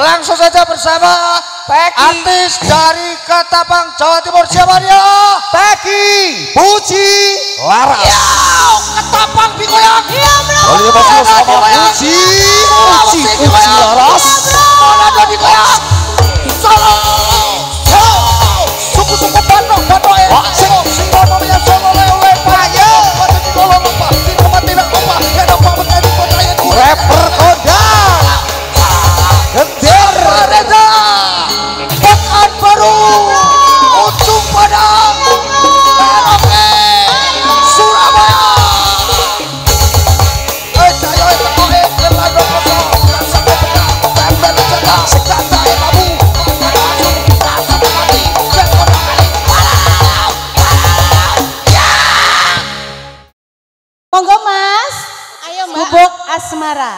Langsung saja bersama Peki. artis dari Ketapang Jawa Timur siapa dia? Peki Puji Laras Ya, Ketapang digoyang. Iya sama Puji Puji Puji Laras Mana? Solo. Batok batok eh. Sing. sing solo lewe tidak. Rapper Bubuk asmara.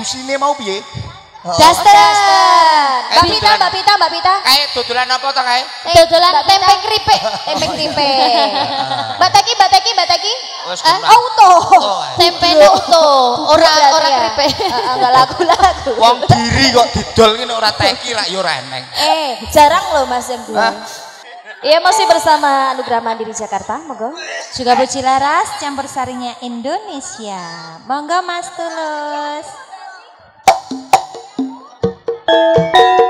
Busine mau piye? Daster. Mbak Eh, Pita, Mbak Pita, Mbak Pita. Kayak dodolan apa to kae? Dodolan tempe keripik, tempe keripik. Mbak Teki, Mbak Teki, Mbak Teki. Eh, kurang. auto. Oh, Tempe auto. Ora ora keripik. Enggak lagu-lagu. Wong diri kok didol ngene ora teki rak yo ora eneng. Eh, jarang loh Mas yang? Iya masih bersama Anugerah Mandiri Jakarta, monggo. Juga Buci Laras campur sarinya Indonesia. Monggo Mas Tulus. Thank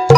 you.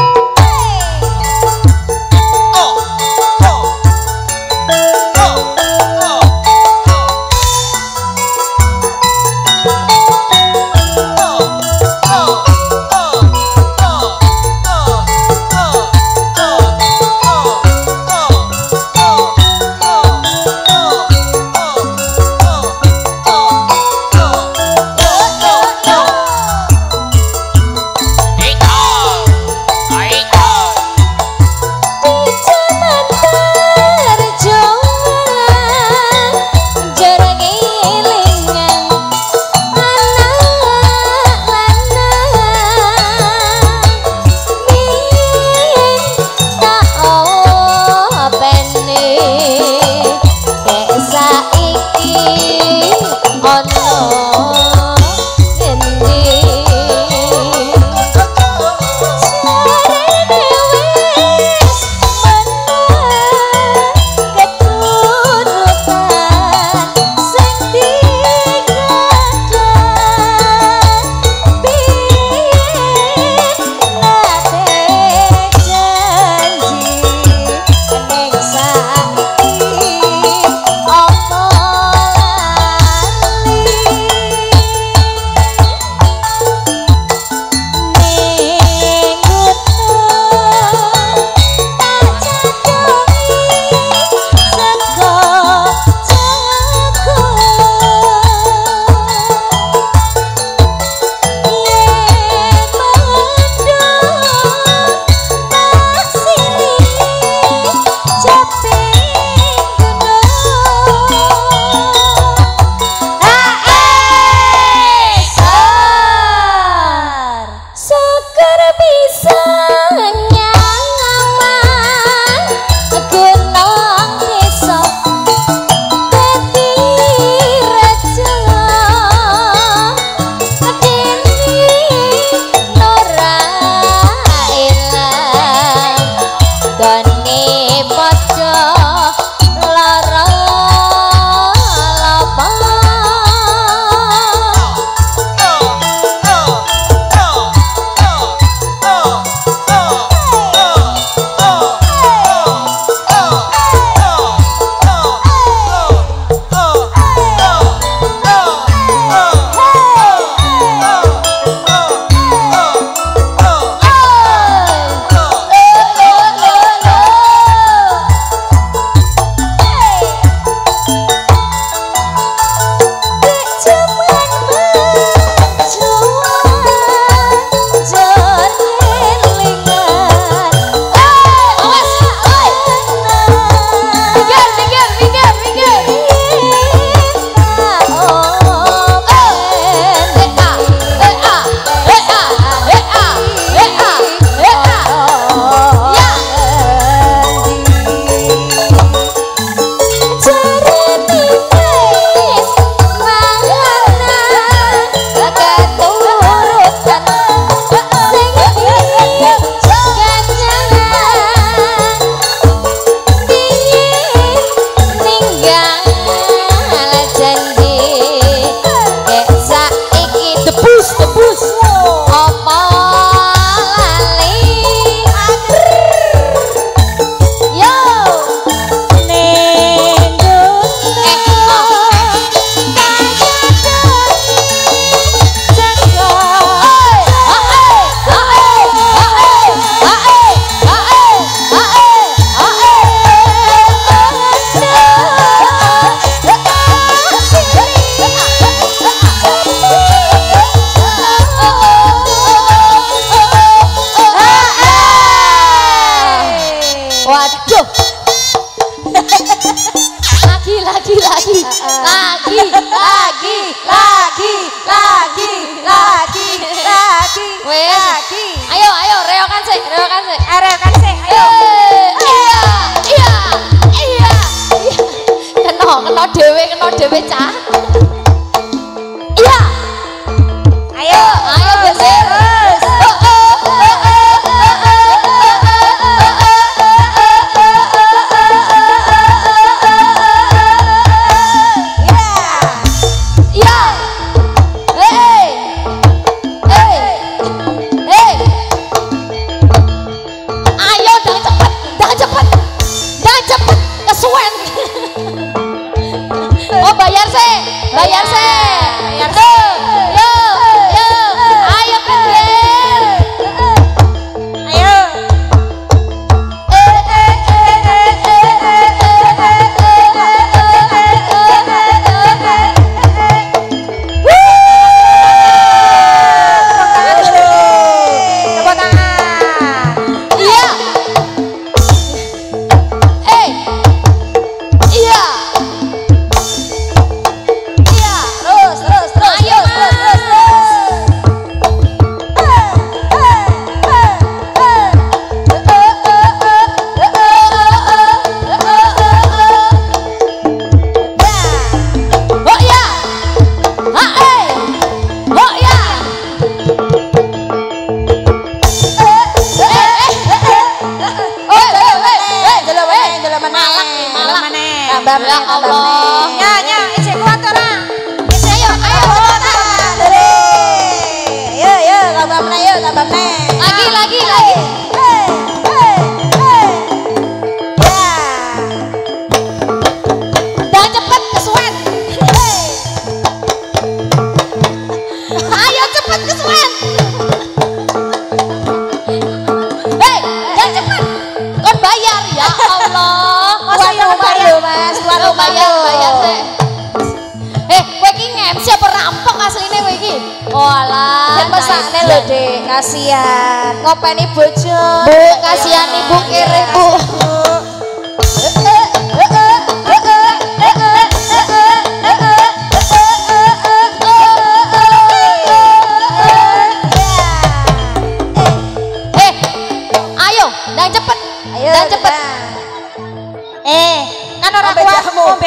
anaknya lo dek. Kasihan. Ngopeni bojo. Bu kasihan iya. ibu kere bu.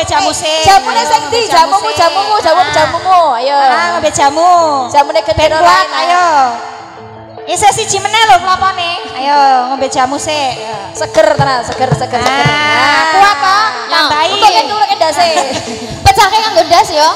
jamu sing. Jamune sing ndi? Jamumu, jamumu, jamumu, ah. jamumu. Ayo. Ah, ngombe jamu. Jamune gendera kuat, ayo. Isih siji meneh lho klapone. Ayo, ngombe jamu sik. Iya. Seger tenan, seger, seger, seger. Ah, nah. kuat kok. Nah. Tambahi. Untuk kendurke ndase. Pecahke kanggo ndas yo.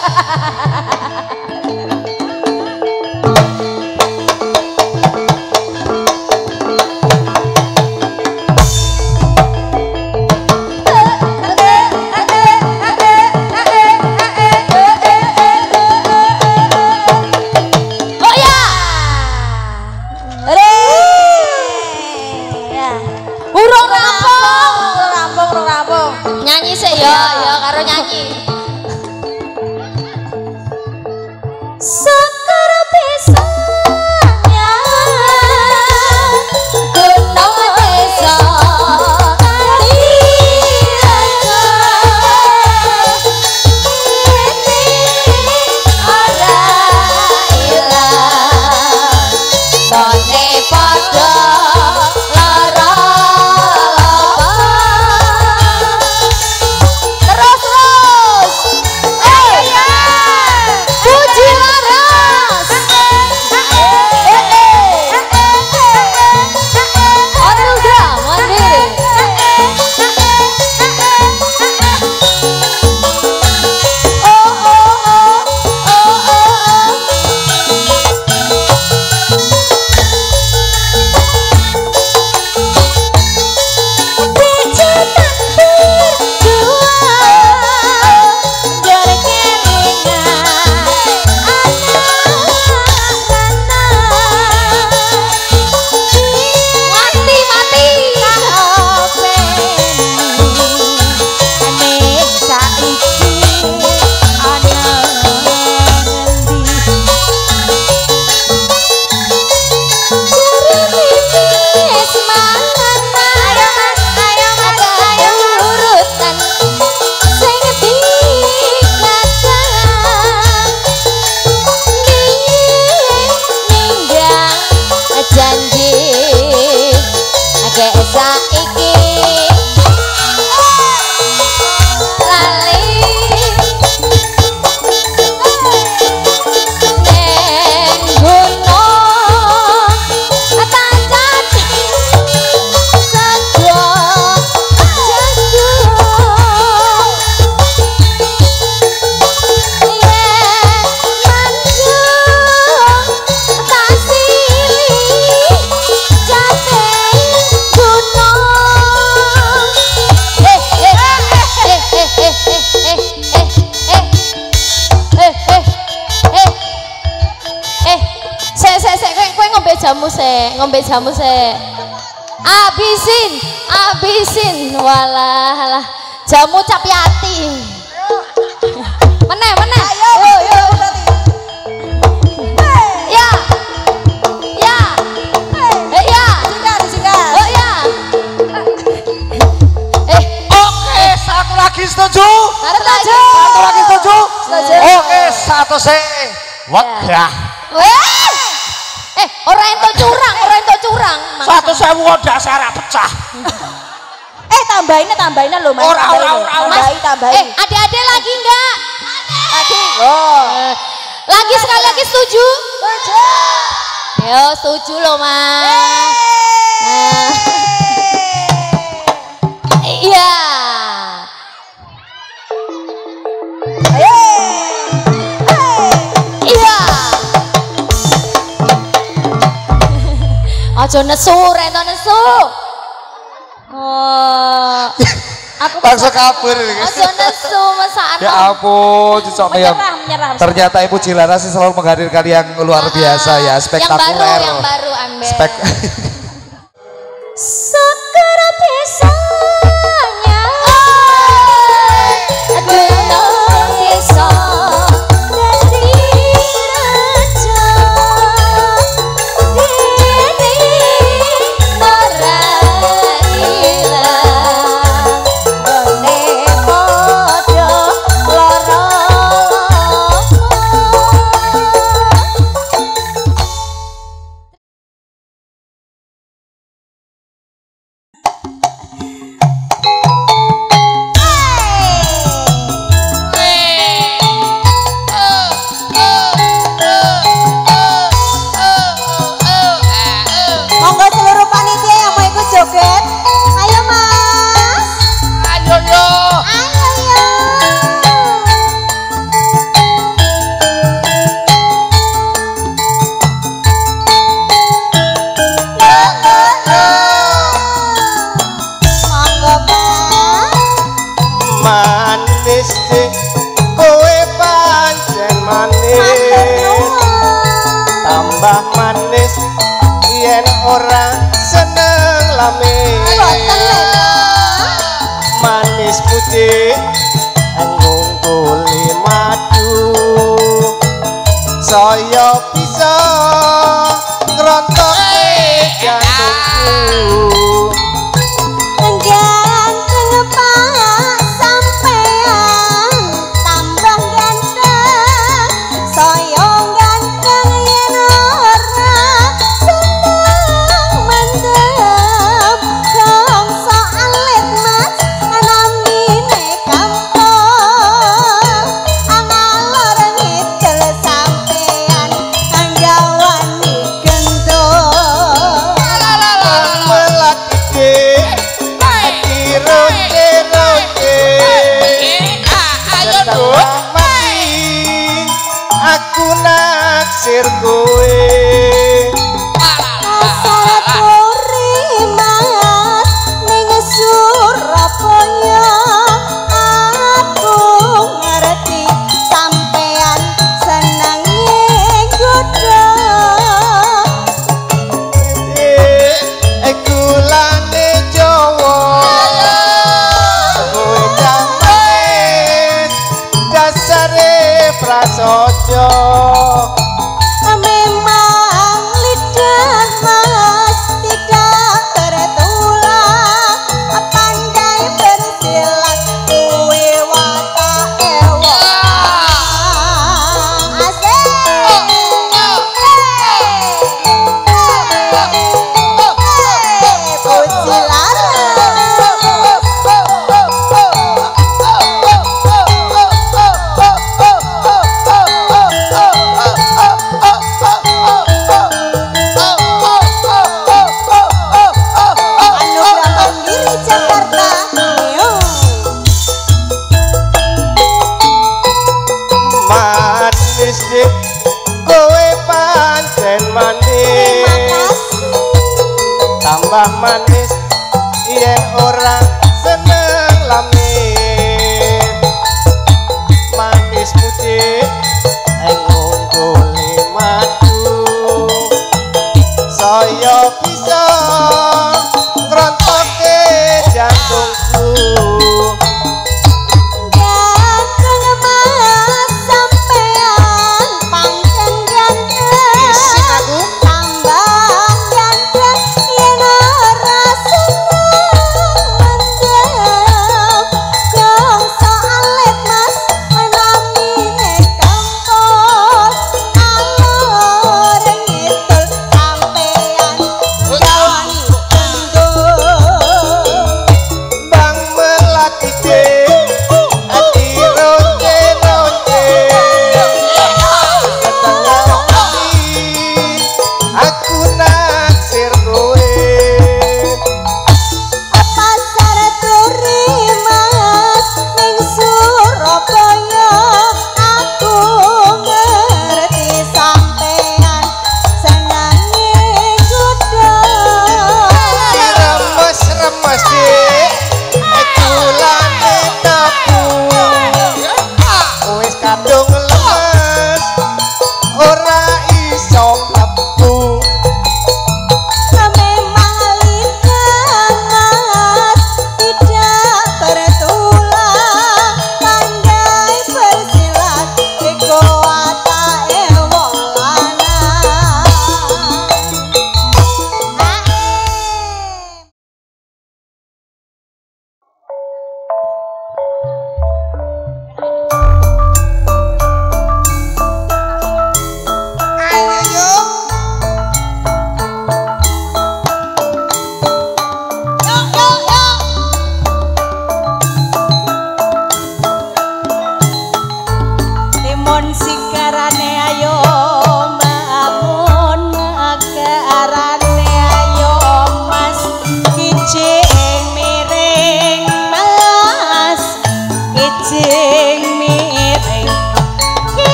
jamu se. Abisin, abisin, walah. Jamu capiati. Meneh, meneh. Ayo, ayo berarti. Ya, ya, eh ya, Disingkat, disingkat. oh ya. Eh, Oke, satu lagi setuju. Satu lagi setuju. Setuju. Oke, satu se. Wegah. Sewu dasar pecah. Eh tambahinnya tambahinnya loh mas. Ora, ora, Tambahin, ora, ora. Tambahin, Eh, tambahin. adik-adik lagi enggak? Lagi. Oh. Eh, Lagi sekali lagi setuju? Yo, setuju loh, Mas. Nah. Aja nesu, rento nesu. Oh, Aku Langsung kabur. aja nesu masakan. Ya ampun, cocok ya. Ternyata Ibu Jilara sih selalu menghadirkan yang luar biasa ya, spektakuler. Yang baru, yang baru ambil. Spek Segera pisahnya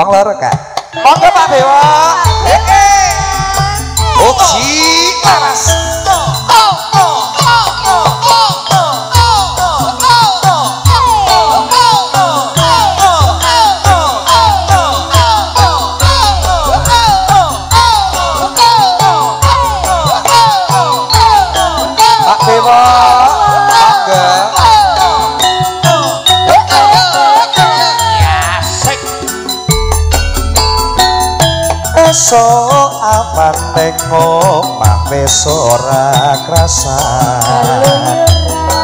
Wong Oke Kak. Monggo Pak Dewa. oke, laras. so apa teko mames ora krasa.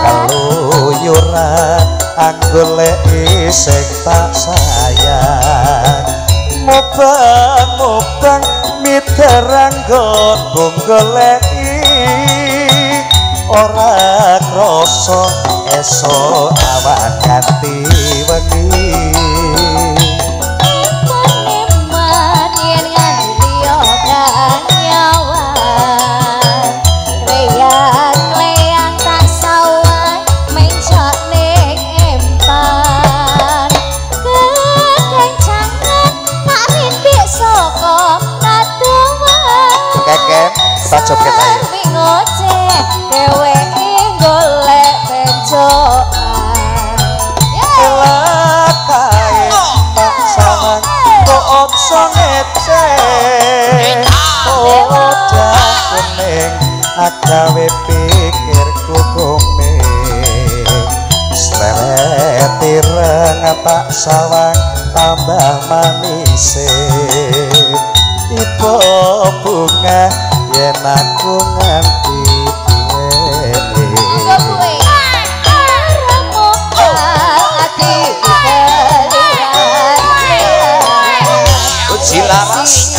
Kaluyura aku leki sing tak sayang. Mubang mubang miterang gon bunggo ora krasa esok awan ganti wengi. maning agawe pikirku kome seret ireng tak sawang tambah manis ibu bunga yen aku nganti Silamas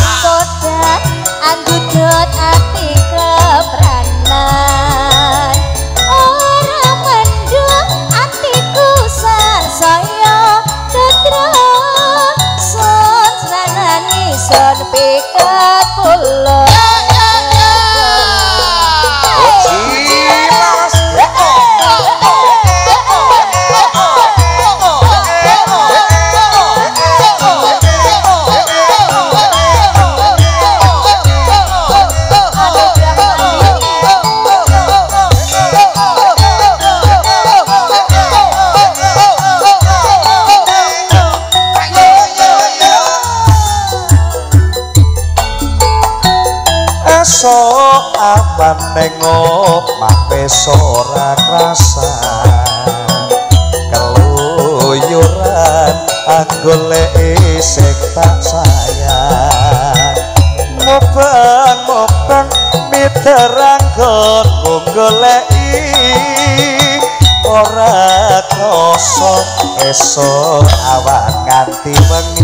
esok awak ganti wengi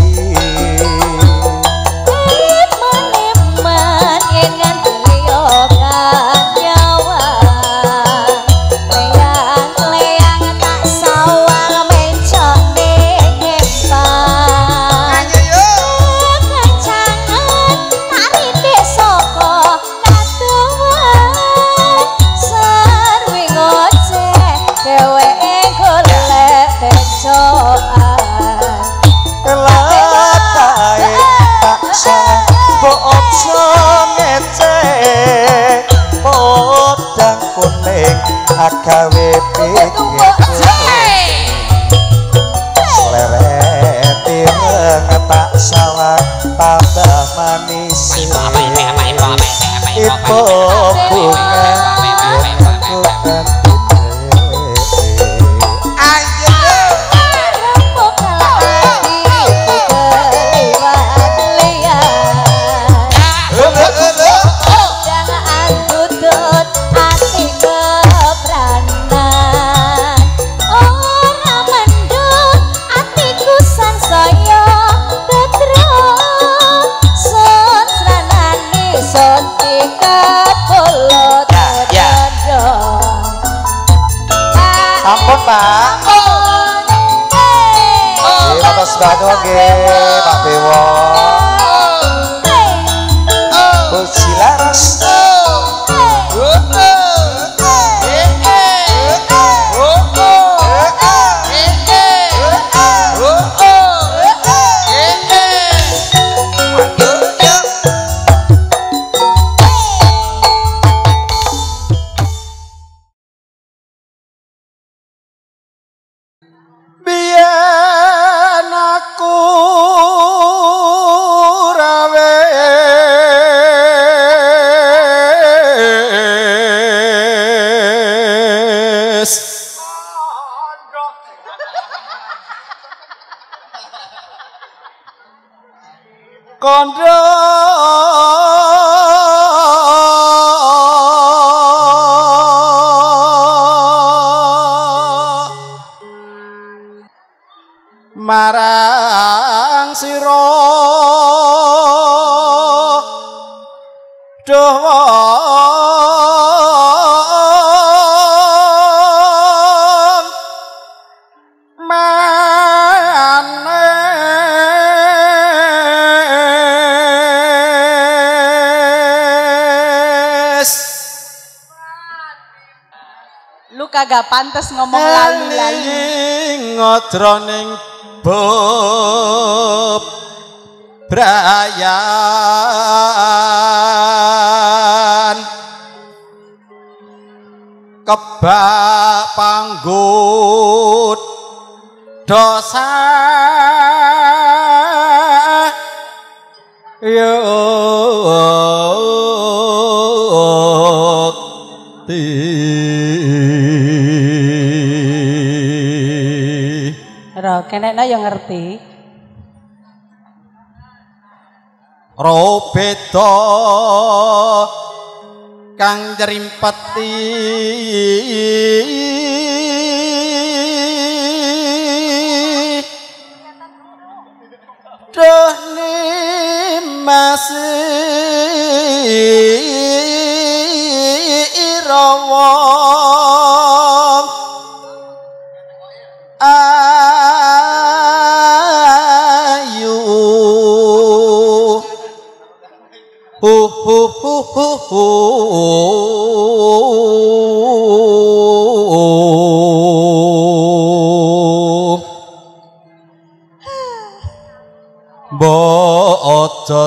gak pantas ngomong lalu-lalu. Ngodroning bob brayan. Kebak panggut dosa. Yo. Ro, kenekno yang ngerti. Robeda kang jerimpeti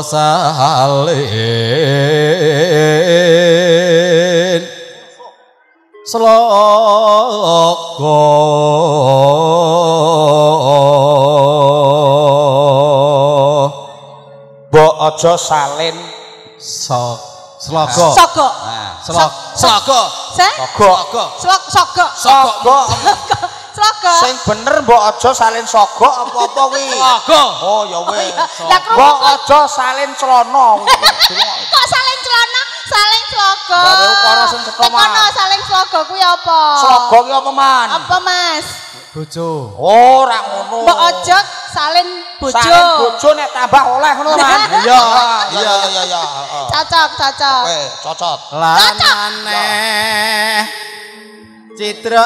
salin. Sloka mbok aja salin. Sok sloko sloko sloko sloko sloko sloko Sogo. Slogo. sing bener mbok aja salin sogok apa-apa kuwi. Slogo Oh ya wis. Lah Mbok aja salin celana. kok saling celana, saling slogo. Gawe ukara sing cetha, Nek kono Mas. saling slogo kuwi apa? Slogo ki apa man? Apa, Mas? Bojo Ora ngono. Mbok ojo salin bojo. Salin bojo nek tambah oleh ngono man. Iya, iya iya iya. Cocok, cocok. Oke, cocot. lan aneh citra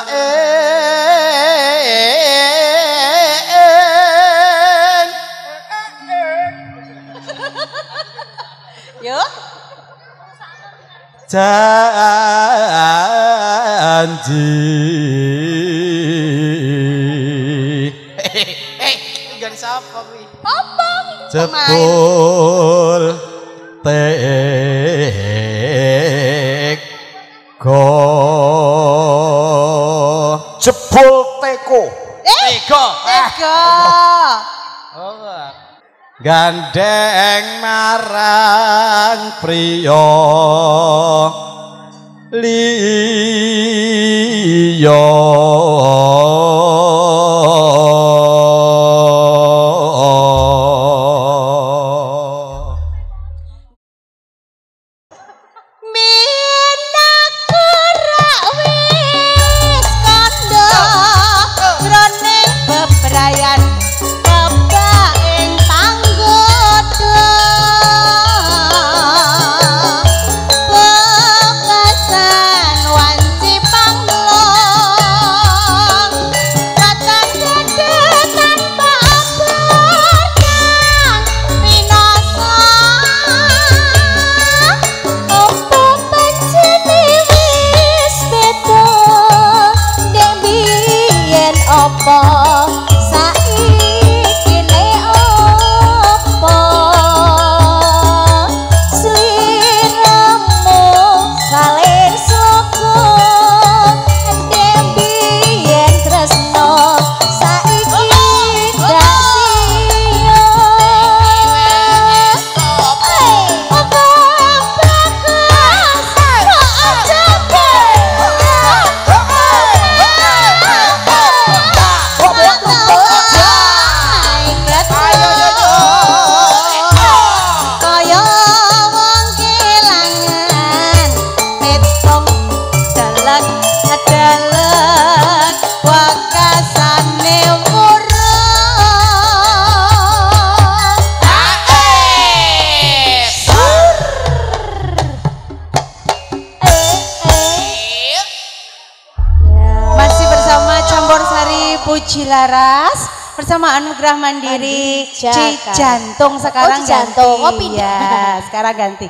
Yo. janji Eh, gan sapa kuwi? Apa? jebul tek go tega. gandeng marang priya liya Anugerah Mandiri Jaka. Cijantung sekarang Oh, Cijantung. ganti. Oh, pindah. Ya, sekarang ganti.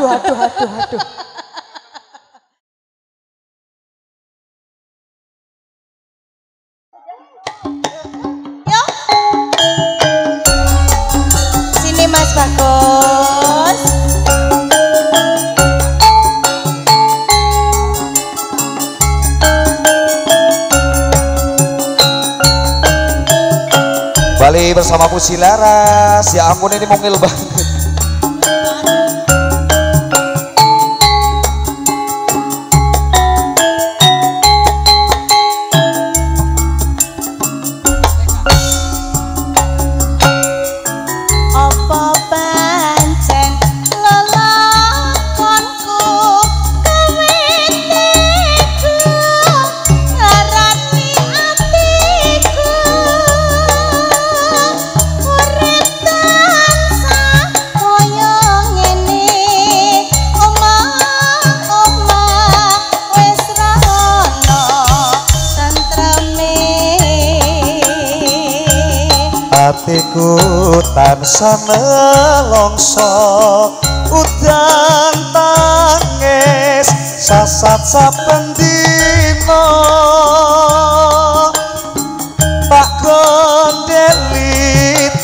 Aduh, aduh, aduh, aduh. Bali bersama Pusi Laras. Ya ampun ini mungil banget. Tansah nelongso udan tangis sasat saben dina. Tak gondeli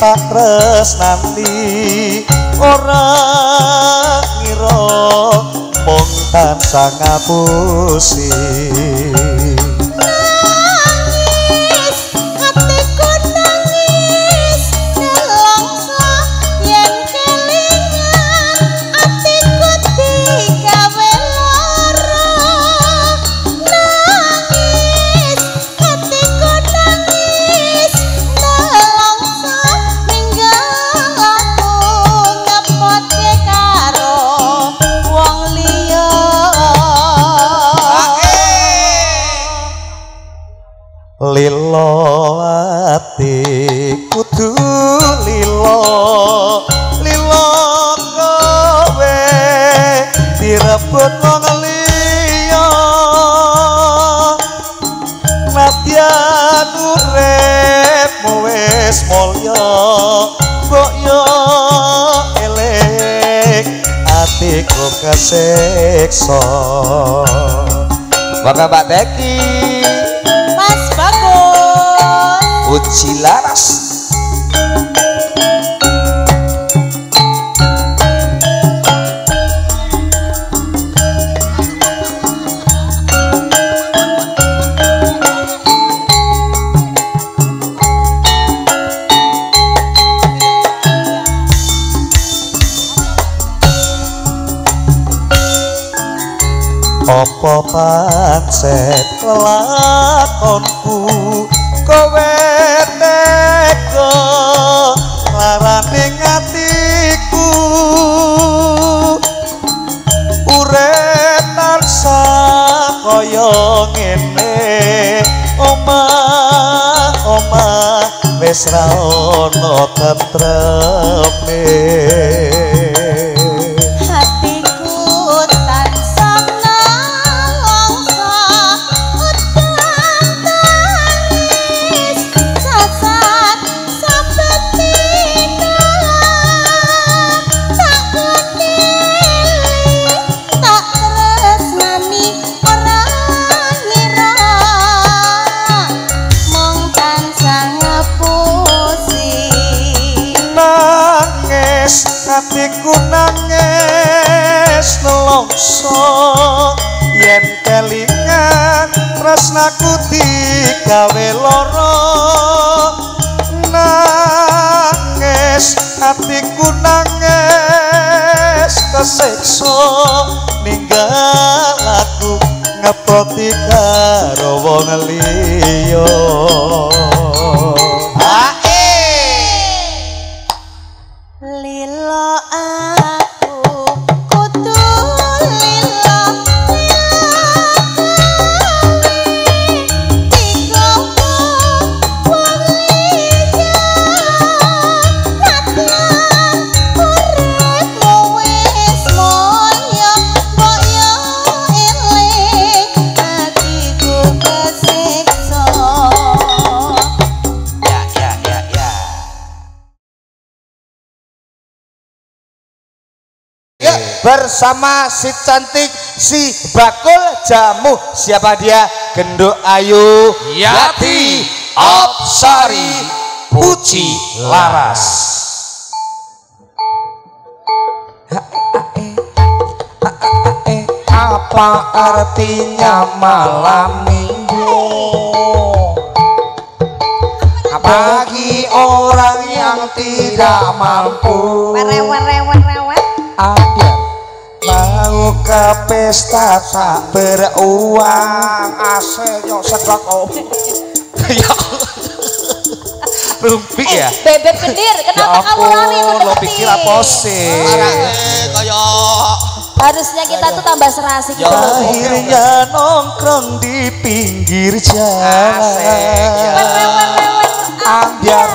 tak tresnani ora ngira mung tansah ngapusi seksa. Bapak-bapak teki. Mas Bagus. Ucila Pancet lakonku kowe tega larane atiku urip tansah kaya ngene omah omah wis ra ono tentreme tresnaku digawe lara nangis hatiku nangis kesiksa ninggal aku ngepoti karo wong liya bersama si cantik si bakul jamu. Siapa dia? Genduk ayu Yati Opsari Puji Laras. Apa artinya malam minggu? Bagi orang yang tidak mampu. Ada mau ke pesta tak beruang. Aselnya sedot om Ya Rumpi ya? Bebek gendir, ya kenapa kamu lari lo pikir apa sih? Eh, kaya Harusnya kita tuh tambah serasi gitu. akhirnya nongkrong di pinggir jalan. Rewet. ambiar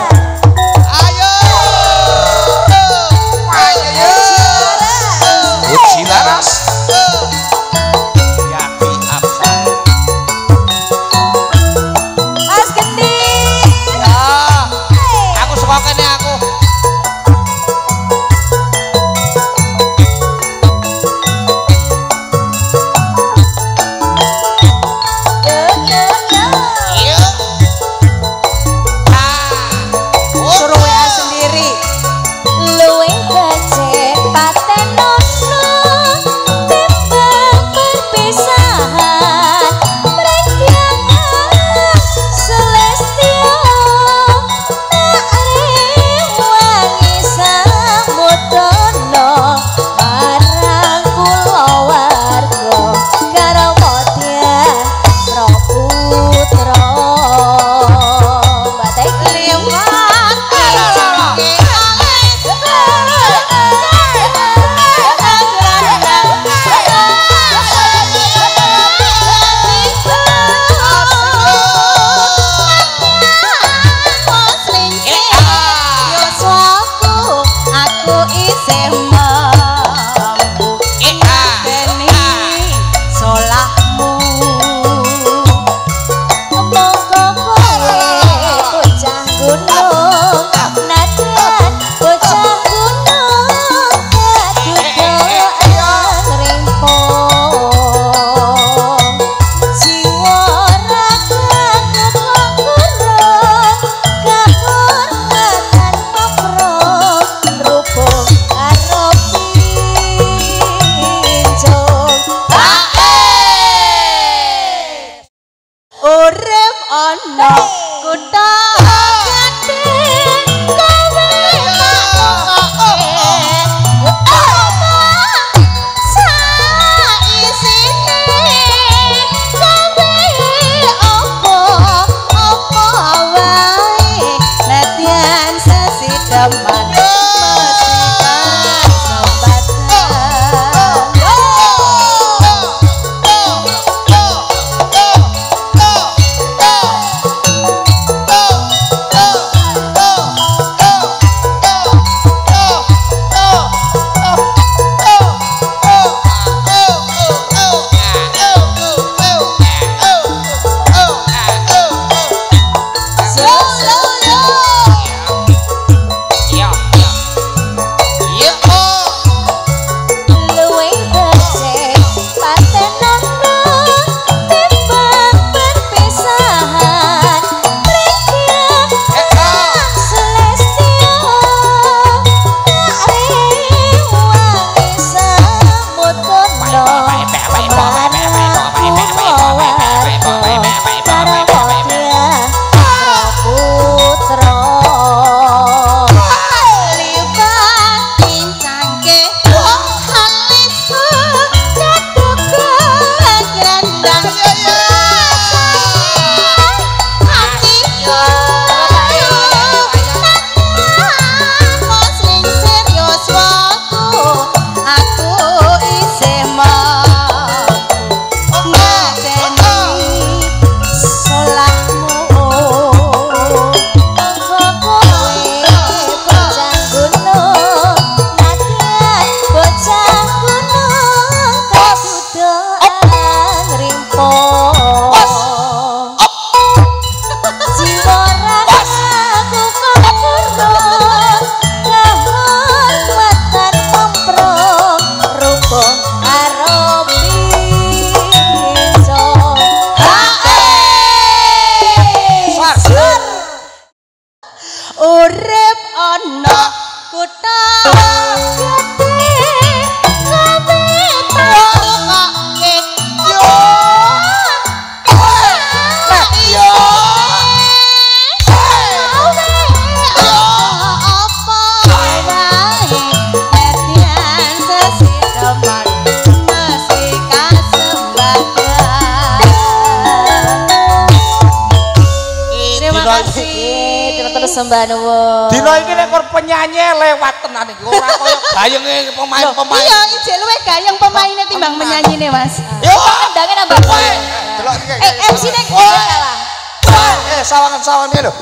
ngeloni lho.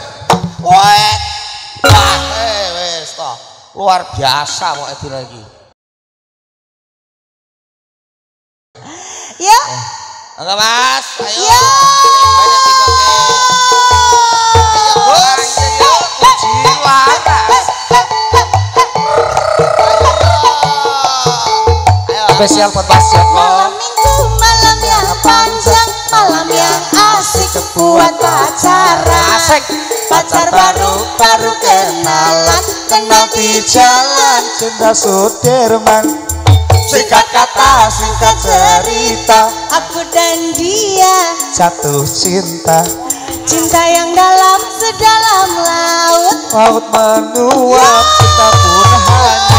Wah, eh, wes toh. Luar biasa pokoke dina iki. di jalan cinta Sudirman. Singkat kata, singkat cerita Aku dan dia Satu cinta. Cinta yang dalam, sedalam laut. Laut menua kita pun hanya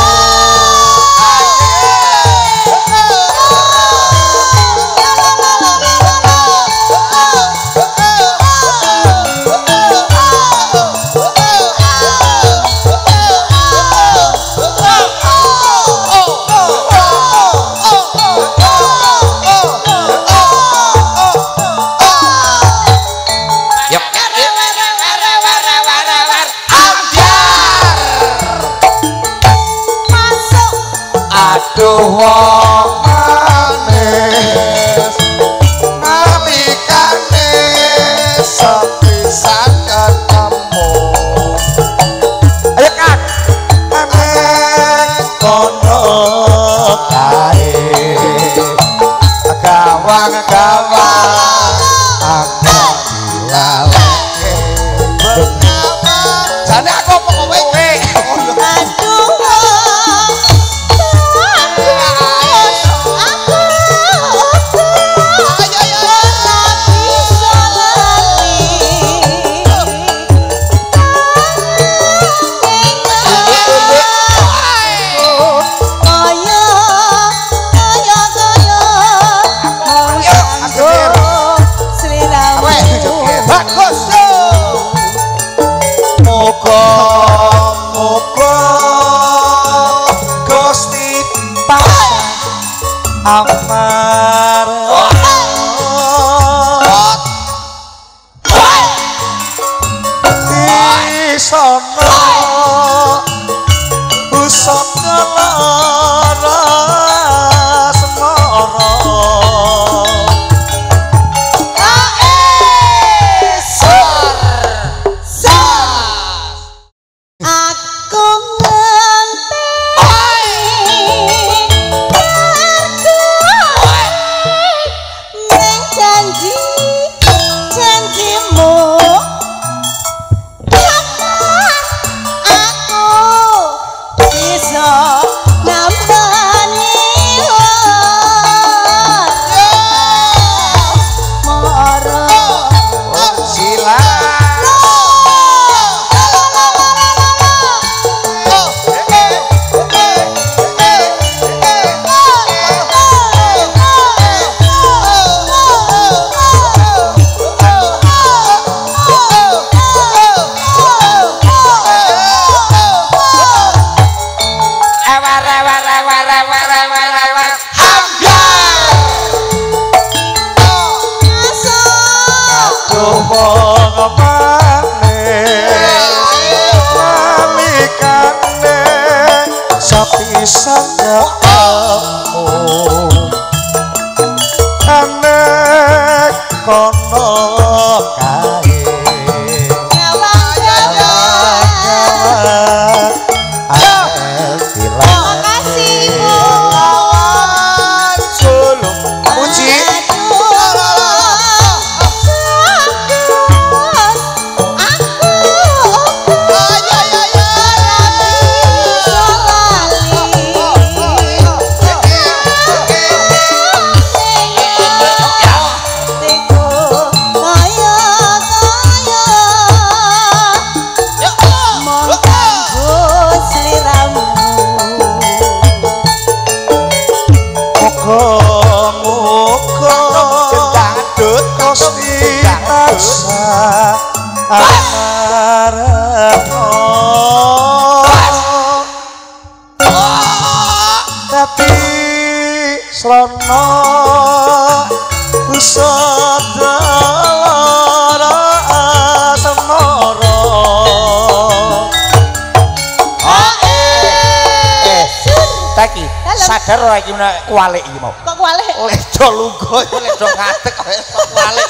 kualik iki mau. Kok kualik? Ledo lungguh, ledo ngadeg kok kualik.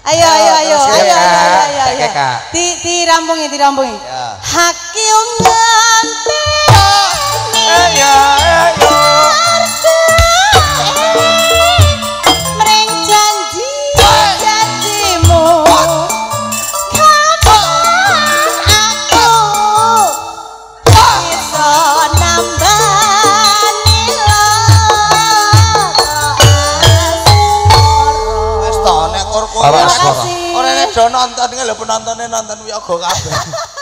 Ayo ayo ayo ayo ayo ayo. Dirambungi dirambungi. Ya. lho penontonnya nonton wiyogo kabeh.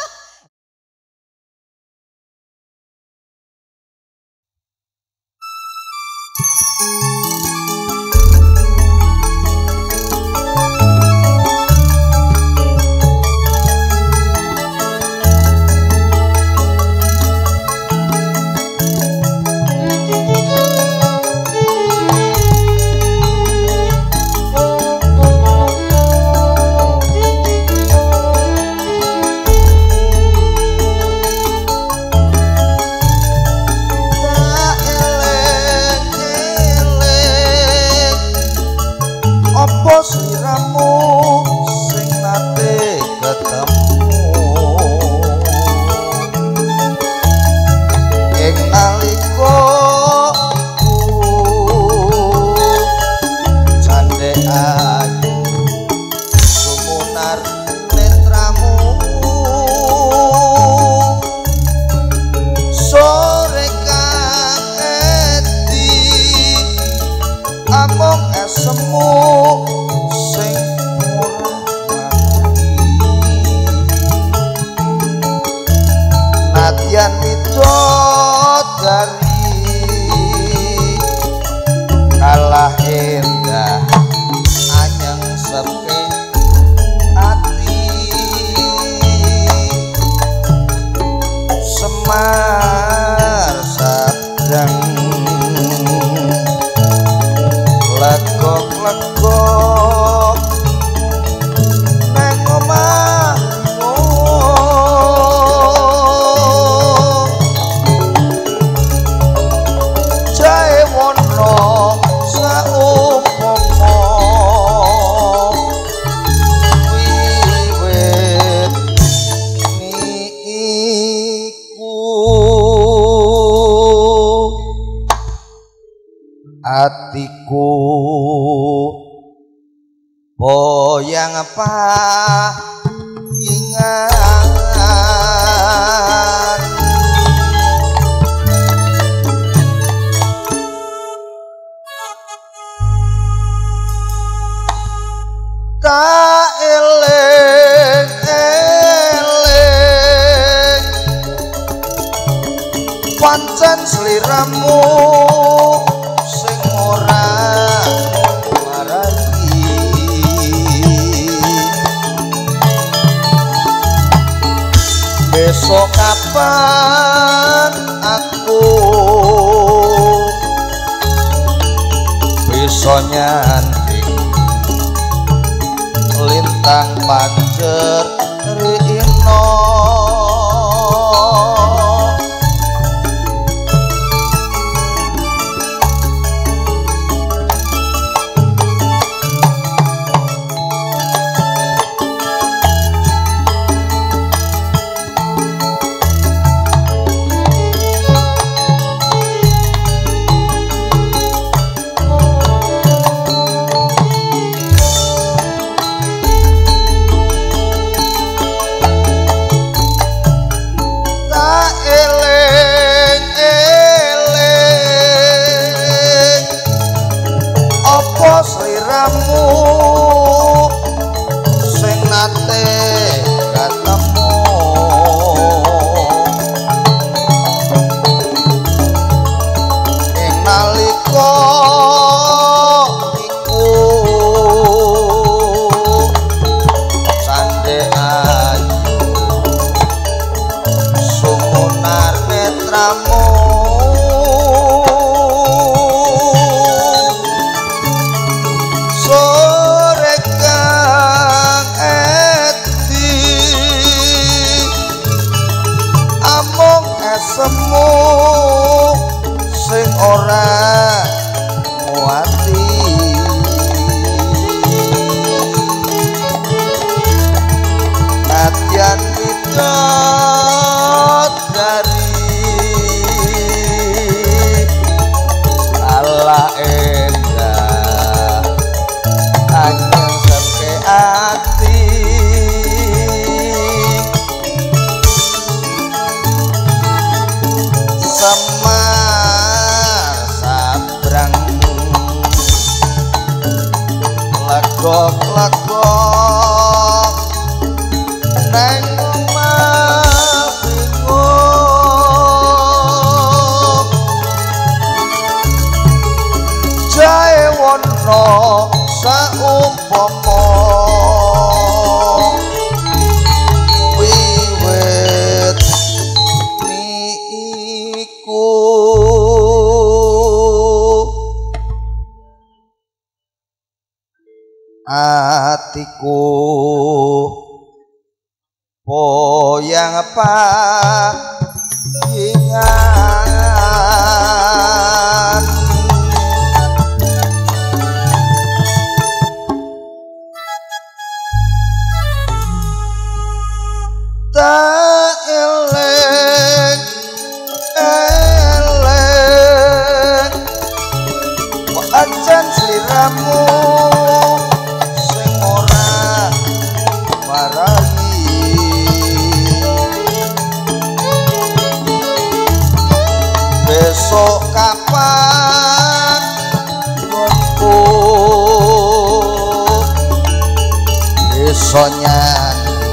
iso nyanyi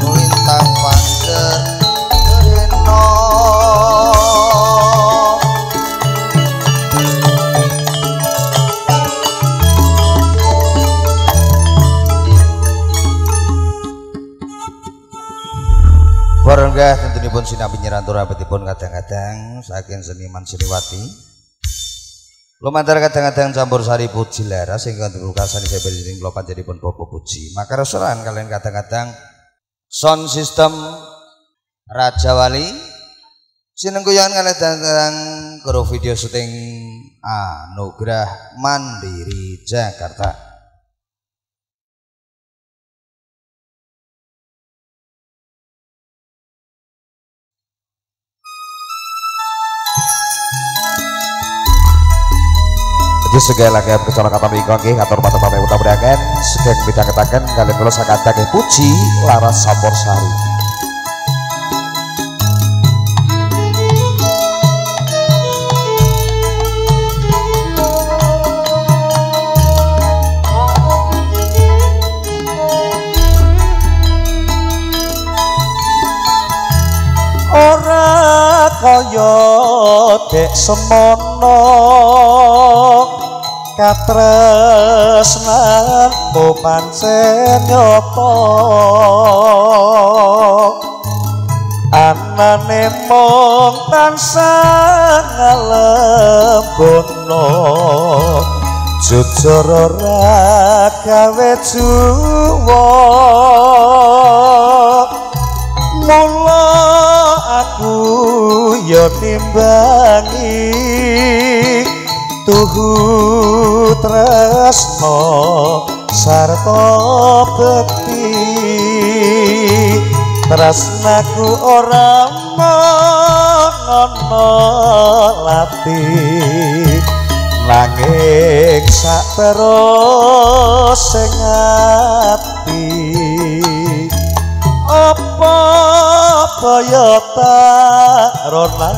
lintang panjer reno Barenggah tentunipun sinambi nyerantur abetipun kadang-kadang saking seniman seniwati Lumantar kadang-kadang campur sari puji lara sehingga untuk kasani saya beri kula panjenipun bobo puji. Maka restoran kalian kadang-kadang sound system Raja Wali sinengguyon kalian kadang-kadang karo video syuting Anugerah Mandiri Jakarta. Jadi segala lagi kecelakaan minggu nggih kantor mata pamit mudah-mudahan segeng bidang ketaken kalian kula sakandang puji laras sampur sari. kaya dek semono katresnan bo pancen nyata anane mung tansah ngalebono jujur ora gawe juwa. Mula aku yo nimbangi tuhu tresno sarta bekti. Tresnaku ora ngono lati. Nanging sak terus sing ati. Apa kaya taronane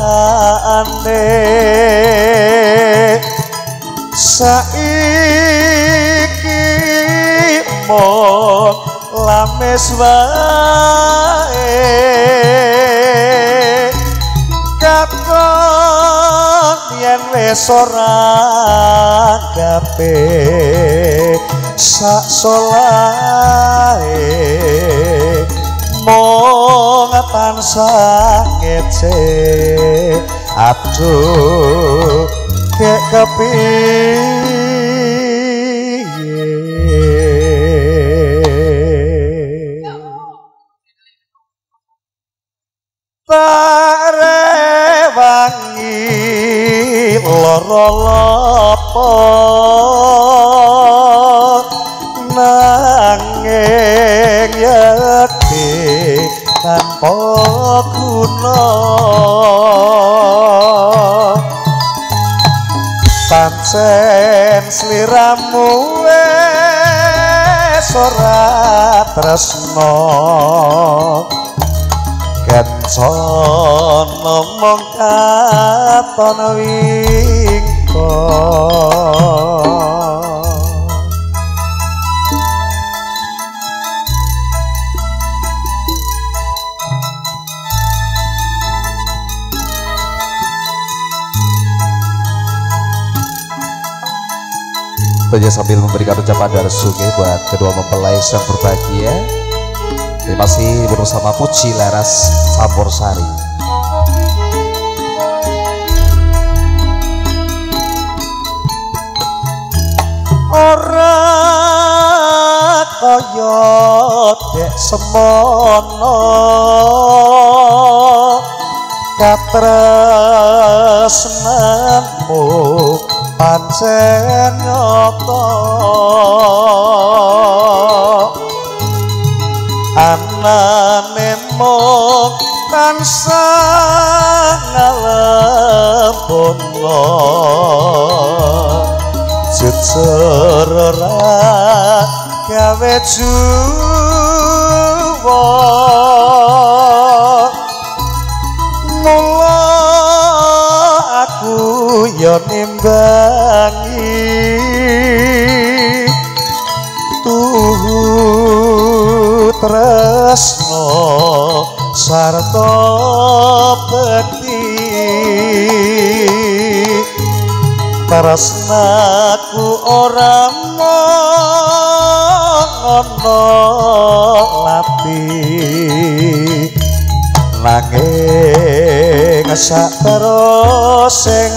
saiki mong lames wae. Kakon yen wis ora gape sak solae mong tansah ngece aduh kek kepiye tarewangi lara lapa nanging yekti tanpa guna pancen sliramu wis ora tresno kencan ngomong katon wingko Tentunya sambil memberikan ucapan dari sungai buat kedua mempelai yang berbahagia. Terima kasih bersama Puci Laras Sampur Sari. Ora kaya dek semono katresnanmu pancen nyata. Anane mung tansah ngalepono jejerera gawe juwa. Mula aku yo nimbangi tuhu tresno sarta bekti tresnaku ora ono lati. Nanging sak terus sing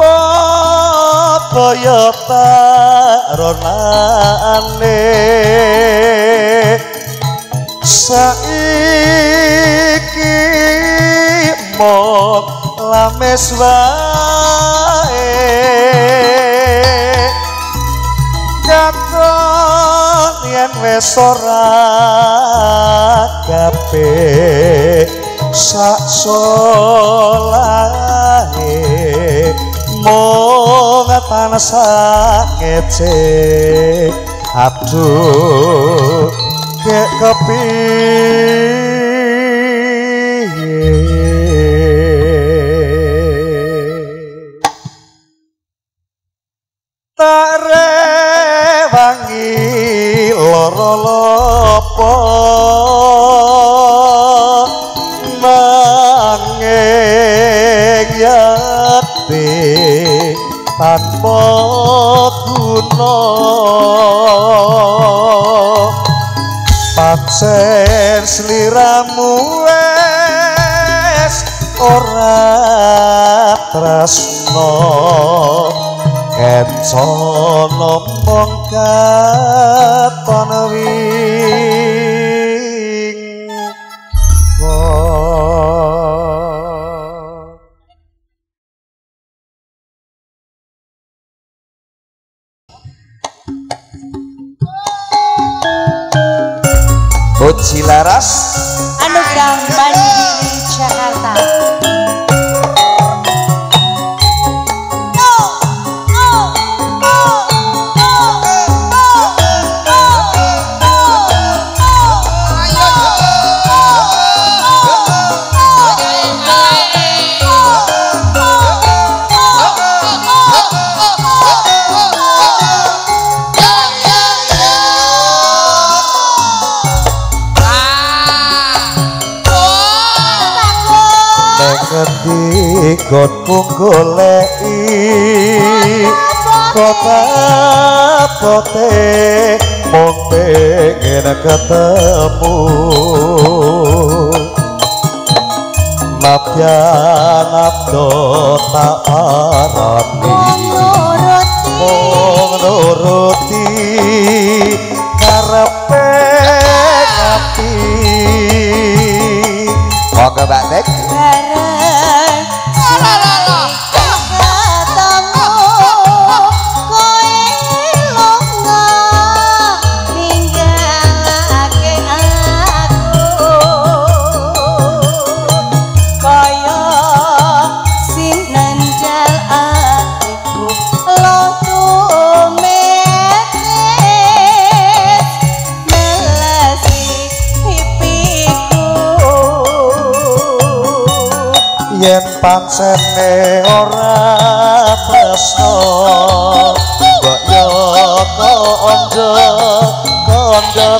apa kaya taronane saiki mok lames wae. Katon yen wis ora kabeh sak solahe mung tansah ngece aduh kek kepiye? Tak rewangi loro lopo Kusuma Pancen sliramu wes ora tresno Kencono mongkat panewi kate, mong pe ngena kata.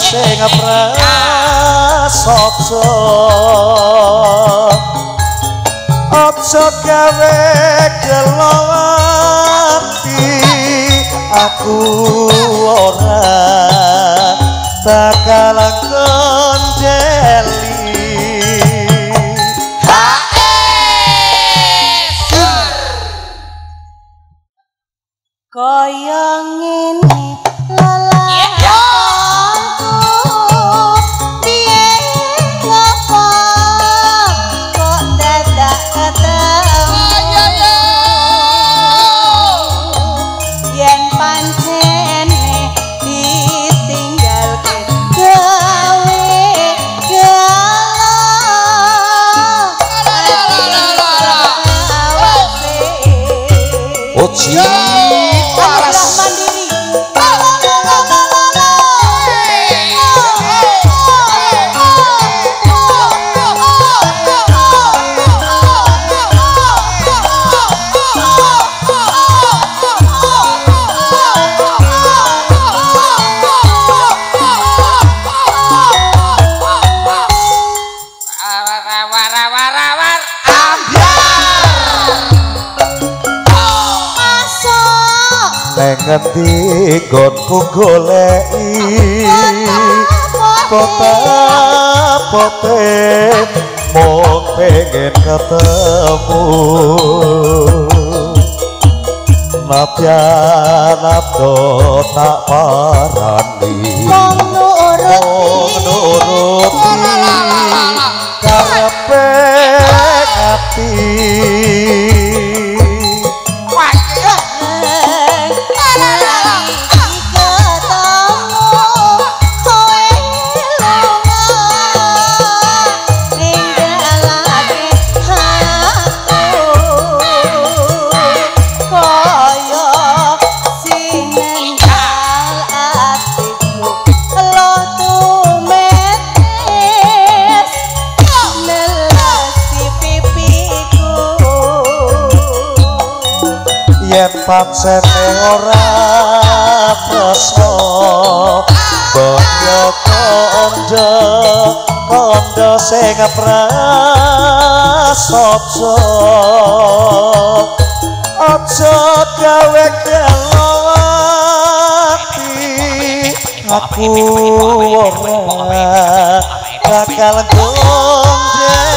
Sing prasaja aja gawe gelo ati aku ora bakal Yeah. ngerti gonku golei kota pote mau pengen ketemu. Napya napto tak parani. Yen pancene ora tresno boyo kondo kondo sing prasaja aja gawe kelati aku ora bakal gondeli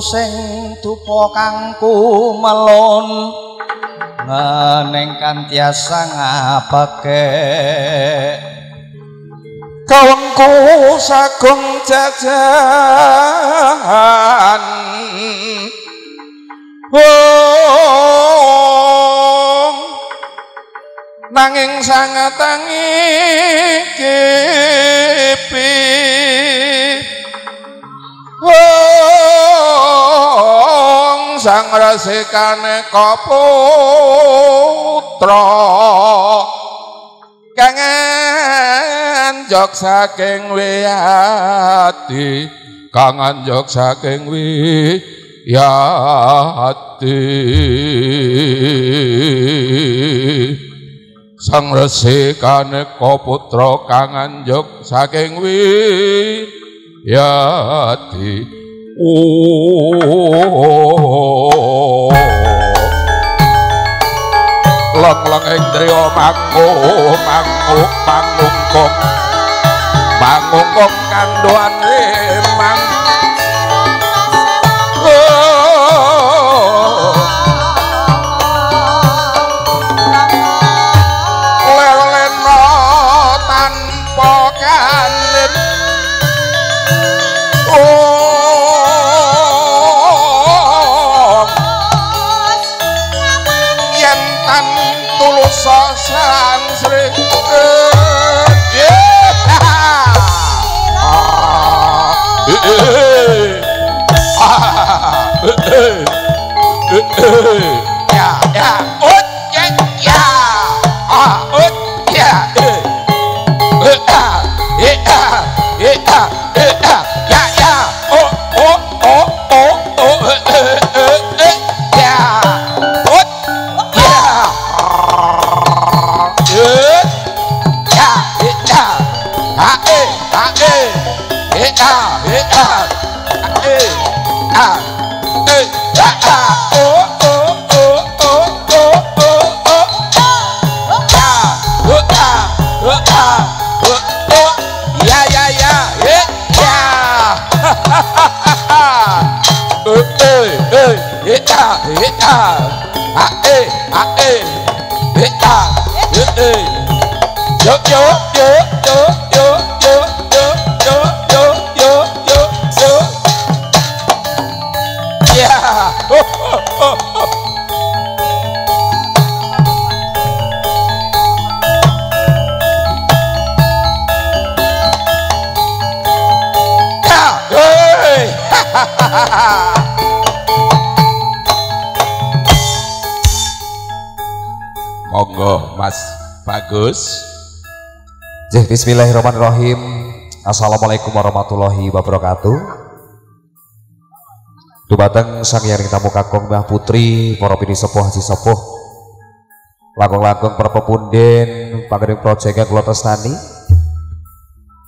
sing dupa kang kumelon? Neneng kan tiasa ngapake kawengku sagung jajan sekane kaputra kangenjok saking wiati kangenjok saking wiati sang resi putra kang kangenjok saking wiati Oh. Lang-lang endriyo mangku mangku mangungkong mangungkong kanduan yo yo yo yo yo Jih, Bismillahirrahmanirrahim. Assalamualaikum warahmatullahi wabarakatuh. Dumateng sang yaring tamu kakung Mbah Putri, para pini sepuh haji sepuh. Langkung-langkung perpepunden, pangiring project kula tresnani.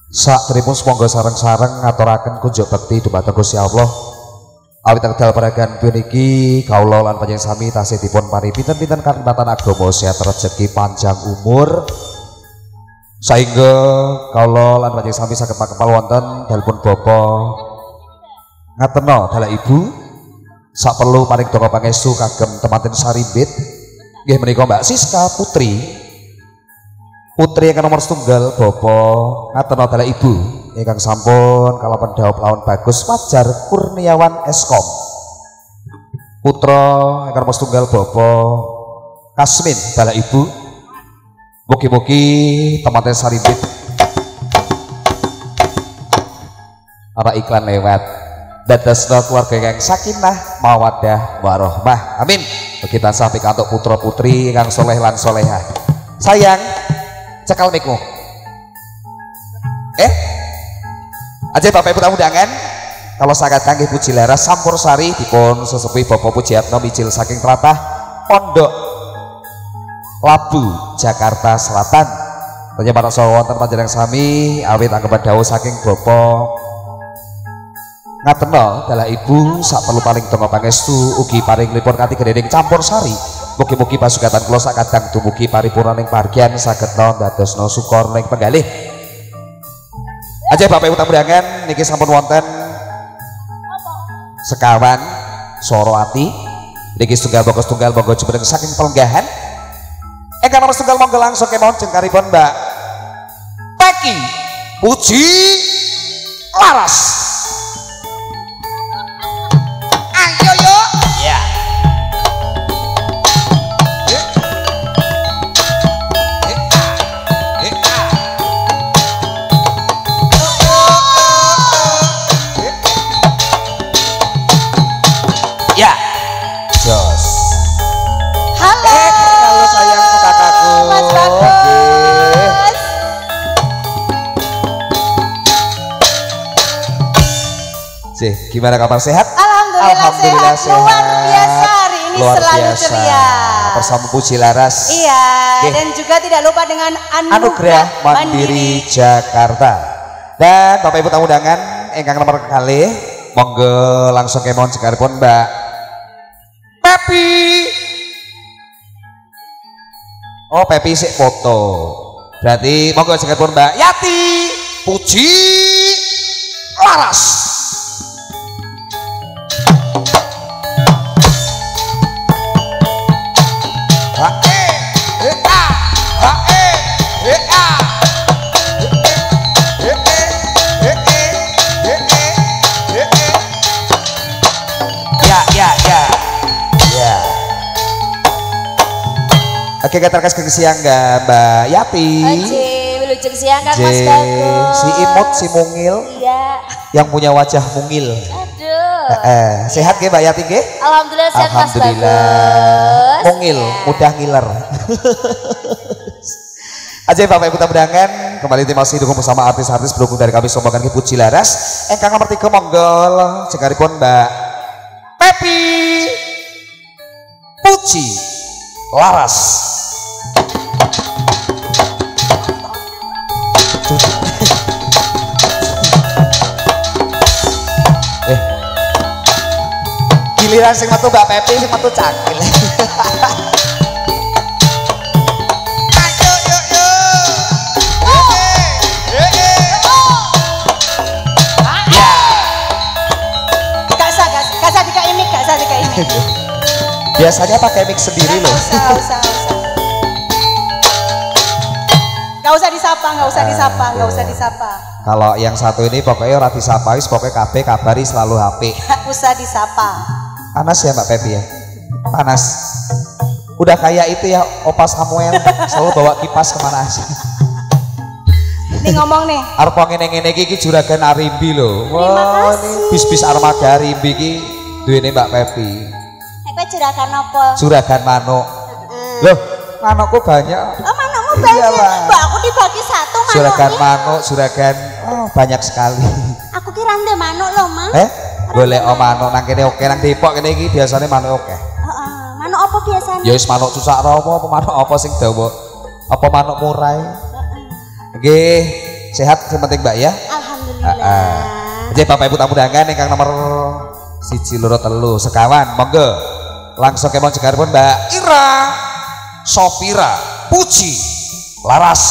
Sak tripun semonggo sareng-sareng ngaturaken kunjuk bekti dumateng Gusti Allah. Awit tanggal peragan puniki kaula lan panjenengan sami tasih dipun pari. Pinten-pinten kanikmatan agama sehat rezeki panjang umur. Sehingga kalau lan panjenengan sami saged pakepal wonten dalipun bapa ngateno dalah ibu. Sak perlu paring donga pangestu kagem tematin sarimbit. Nggih menika Mbak Siska Putri. Putri yang nomor setunggal bapa ngateno dalah ibu ingkang sampun kalawan dawuh lawan bagus Fajar Kurniawan Eskom. Putra ingkang nomor setunggal bapa Kasmin dalah ibu. Mugi-mugi tematnya sarimbit Para iklan lewat. Dadasno keluarga yang sakinah Mawadah warohmah. Amin. Bagi tansah pikantuk putra putri Yang soleh lan soleha Sayang Cekal mikmu. Eh Aja Bapak Ibu tamu undangan kalau sangat kanggih puji lara sampur sari dipun sesepi Bapak Pujiatno mijil saking telatah pondok Labu Jakarta Selatan. Tanya para wonten panjenengan sami awit anggapan dawuh saking bapa ngateno adalah ibu sak perlu paling donga pangestu ugi paring lipun kanthi gedening campur sari. Mugi-mugi pasugatan kula sak kadang dumugi paripurna ing pargian saged ndadosna sukor ning penggalih aja Bapak Ibu tamu undangan niki sampun wonten. Sekawan soro ati. Niki setunggal bogos tunggal bogo jembreng saking pelenggahan. Eka nomor setunggal monggo langsung kemauan jengkaripun Mbak. Peki Puji Laras. Sih, gimana kabar sehat? Alhamdulillah, sehat. Luar biasa hari ini Luar selalu biasa. ceria. Bersama Puji Laras. Iya, Oke. dan juga tidak lupa dengan anugerah, Anugerah Mandiri Jakarta. Dan Bapak Ibu tamu undangan ingkang nomor kali monggo langsung kemon sekaripun Mbak Pepi. Oh, Pepi sik foto. Berarti monggo sekaripun Mbak Yati Puji Laras. Oke, kita terkas ke siang nggak Mbak? Oke, wilujeng siang kan Mas Bagus. si imut, si mungil, Iya. yang punya wajah mungil. Aduh. Eh, sehat ke Mbak Yati ke? Alhamdulillah sehat Mas Alhamdulillah. Bagus. Mungil, Ya. mudah ngiler. Aja Bapak Ibu tamudangan kembali tim masih dukung bersama artis-artis pendukung dari kami sombongan ke Puji Laras. Engkang nomor tiga monggol, cekaripun Mbak Pepi Puji Laras. Giliran sing metu Mbak Pepi sing metu cakil. Biasanya pakai mic sendiri loh. Usah, usah, usah. Gak usah disapa, gak usah disapa, gak usah disapa. Kalau yang satu ini pokoknya ora disapa wis pokoknya KB kabari selalu HP. Gak usah disapa. Panas ya Mbak Pepi ya? Panas. Udah kayak itu ya Opa Samuel selalu bawa kipas ke mana aja. Nih ngomong nih. Arep ngene ngene iki juragan Arimbi lho. Wah, ini bis-bis armada Arimbi iki duwene Mbak Pepi. Aku juragan apa? Juragan manuk. Loh, manukku banyak. Oh manukmu Iya, banyak. Pak. Mbak aku dibagi satu Juragan manuknya. manuk, juragan oh, banyak sekali. Aku kira ndek manuk loh, Mang. Eh, boleh om manuk nang kene oke nang Depok kene iki biasanya manuk oke. Heeh. Manuk apa biasanya? Ya wis manuk cucak rawa apa manuk apa sing dawa? Apa manuk murai? Nggih, sehat sing penting Mbak ya. Alhamdulillah. Heeh. Jadi Bapak Ibu tamu undangan ingkang nomor siji loro telu sekawan monggo langsung kemon jegaripun Mbak Ira Sofira Puji Laras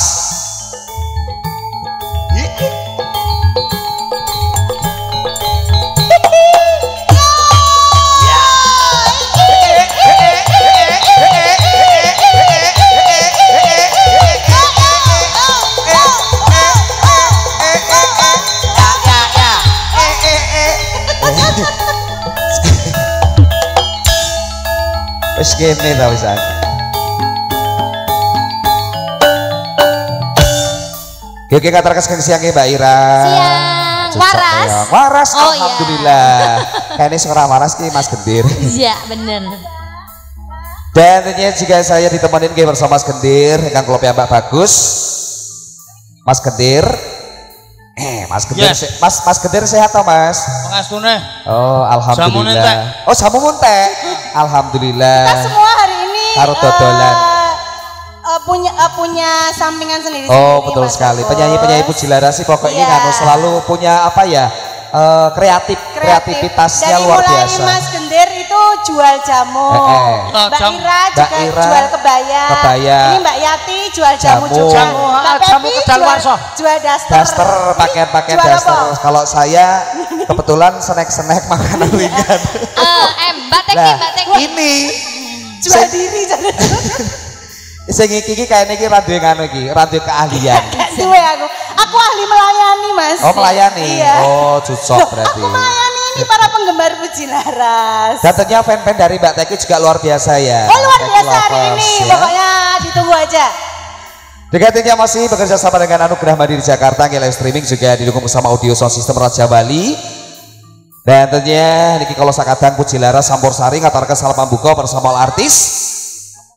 wis kene ta wisan Oke, kita terkas ke siang Mbak Ira. Siang. Cocok Waras? ya. Waras, Oh, iya. alhamdulillah. Kayaknya seorang waras ki Mas Gendir. Iya, bener. Dan tentunya jika saya ditemenin bersama Mas Gendir, dengan klub Mbak Bagus. Mas Gendir. Eh, Mas Gendir, Yes. Mas Mas Gendir sehat toh, Mas? Pengastune. Oh, alhamdulillah. Oh, jamu muntek. Alhamdulillah. Kita semua hari ini Karo dodolan. eh, eh, punya eh, punya sampingan sendiri Oh betul sekali penyanyi-penyanyi Puji Laras sih pokoknya Iya. kan selalu punya apa ya eh, kreatif, kreativitasnya Dari luar mulai biasa. Mas Gendir jual jamu, Mbak Ira juga Mbak Ira, jual kebaya. kebaya. Ini Mbak Yati jual jamu, jamu. juga. Jamu, Mbak jamu Pepi Jual, jual daster. Daster, pakai-pakai daster. Kalau saya kebetulan snack-snack makanan iya. ringan. uh, em, Mbak Teki, nah, Mbak Teki. Ini jual diri sing iki iki kayaknya iki randuwe ngono iki, randuwe keahlian. gak aku. Aku ahli melayani, Mas. Oh, melayani. Iya. Oh, cucok berarti. Aku melayani ini para penggemar Puji Laras. Datangnya fan-fan dari Mbak Teki juga luar biasa ya. Oh luar Teki biasa hari ini, ya. pokoknya ditunggu aja. Dekatnya masih bekerja sama dengan Anugerah Mandiri Jakarta yang live streaming juga didukung sama audio sound system Raja Bali. Dan tentunya niki kalau sakadang Puji Laras Sampur Sari ngatarkan salam pembuka bersama artis.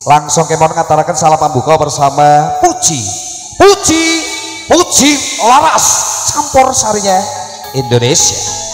Langsung kemon ngatarkan salam pembuka bersama Puji. Puji, Puji Laras campur Sarinya Indonesia.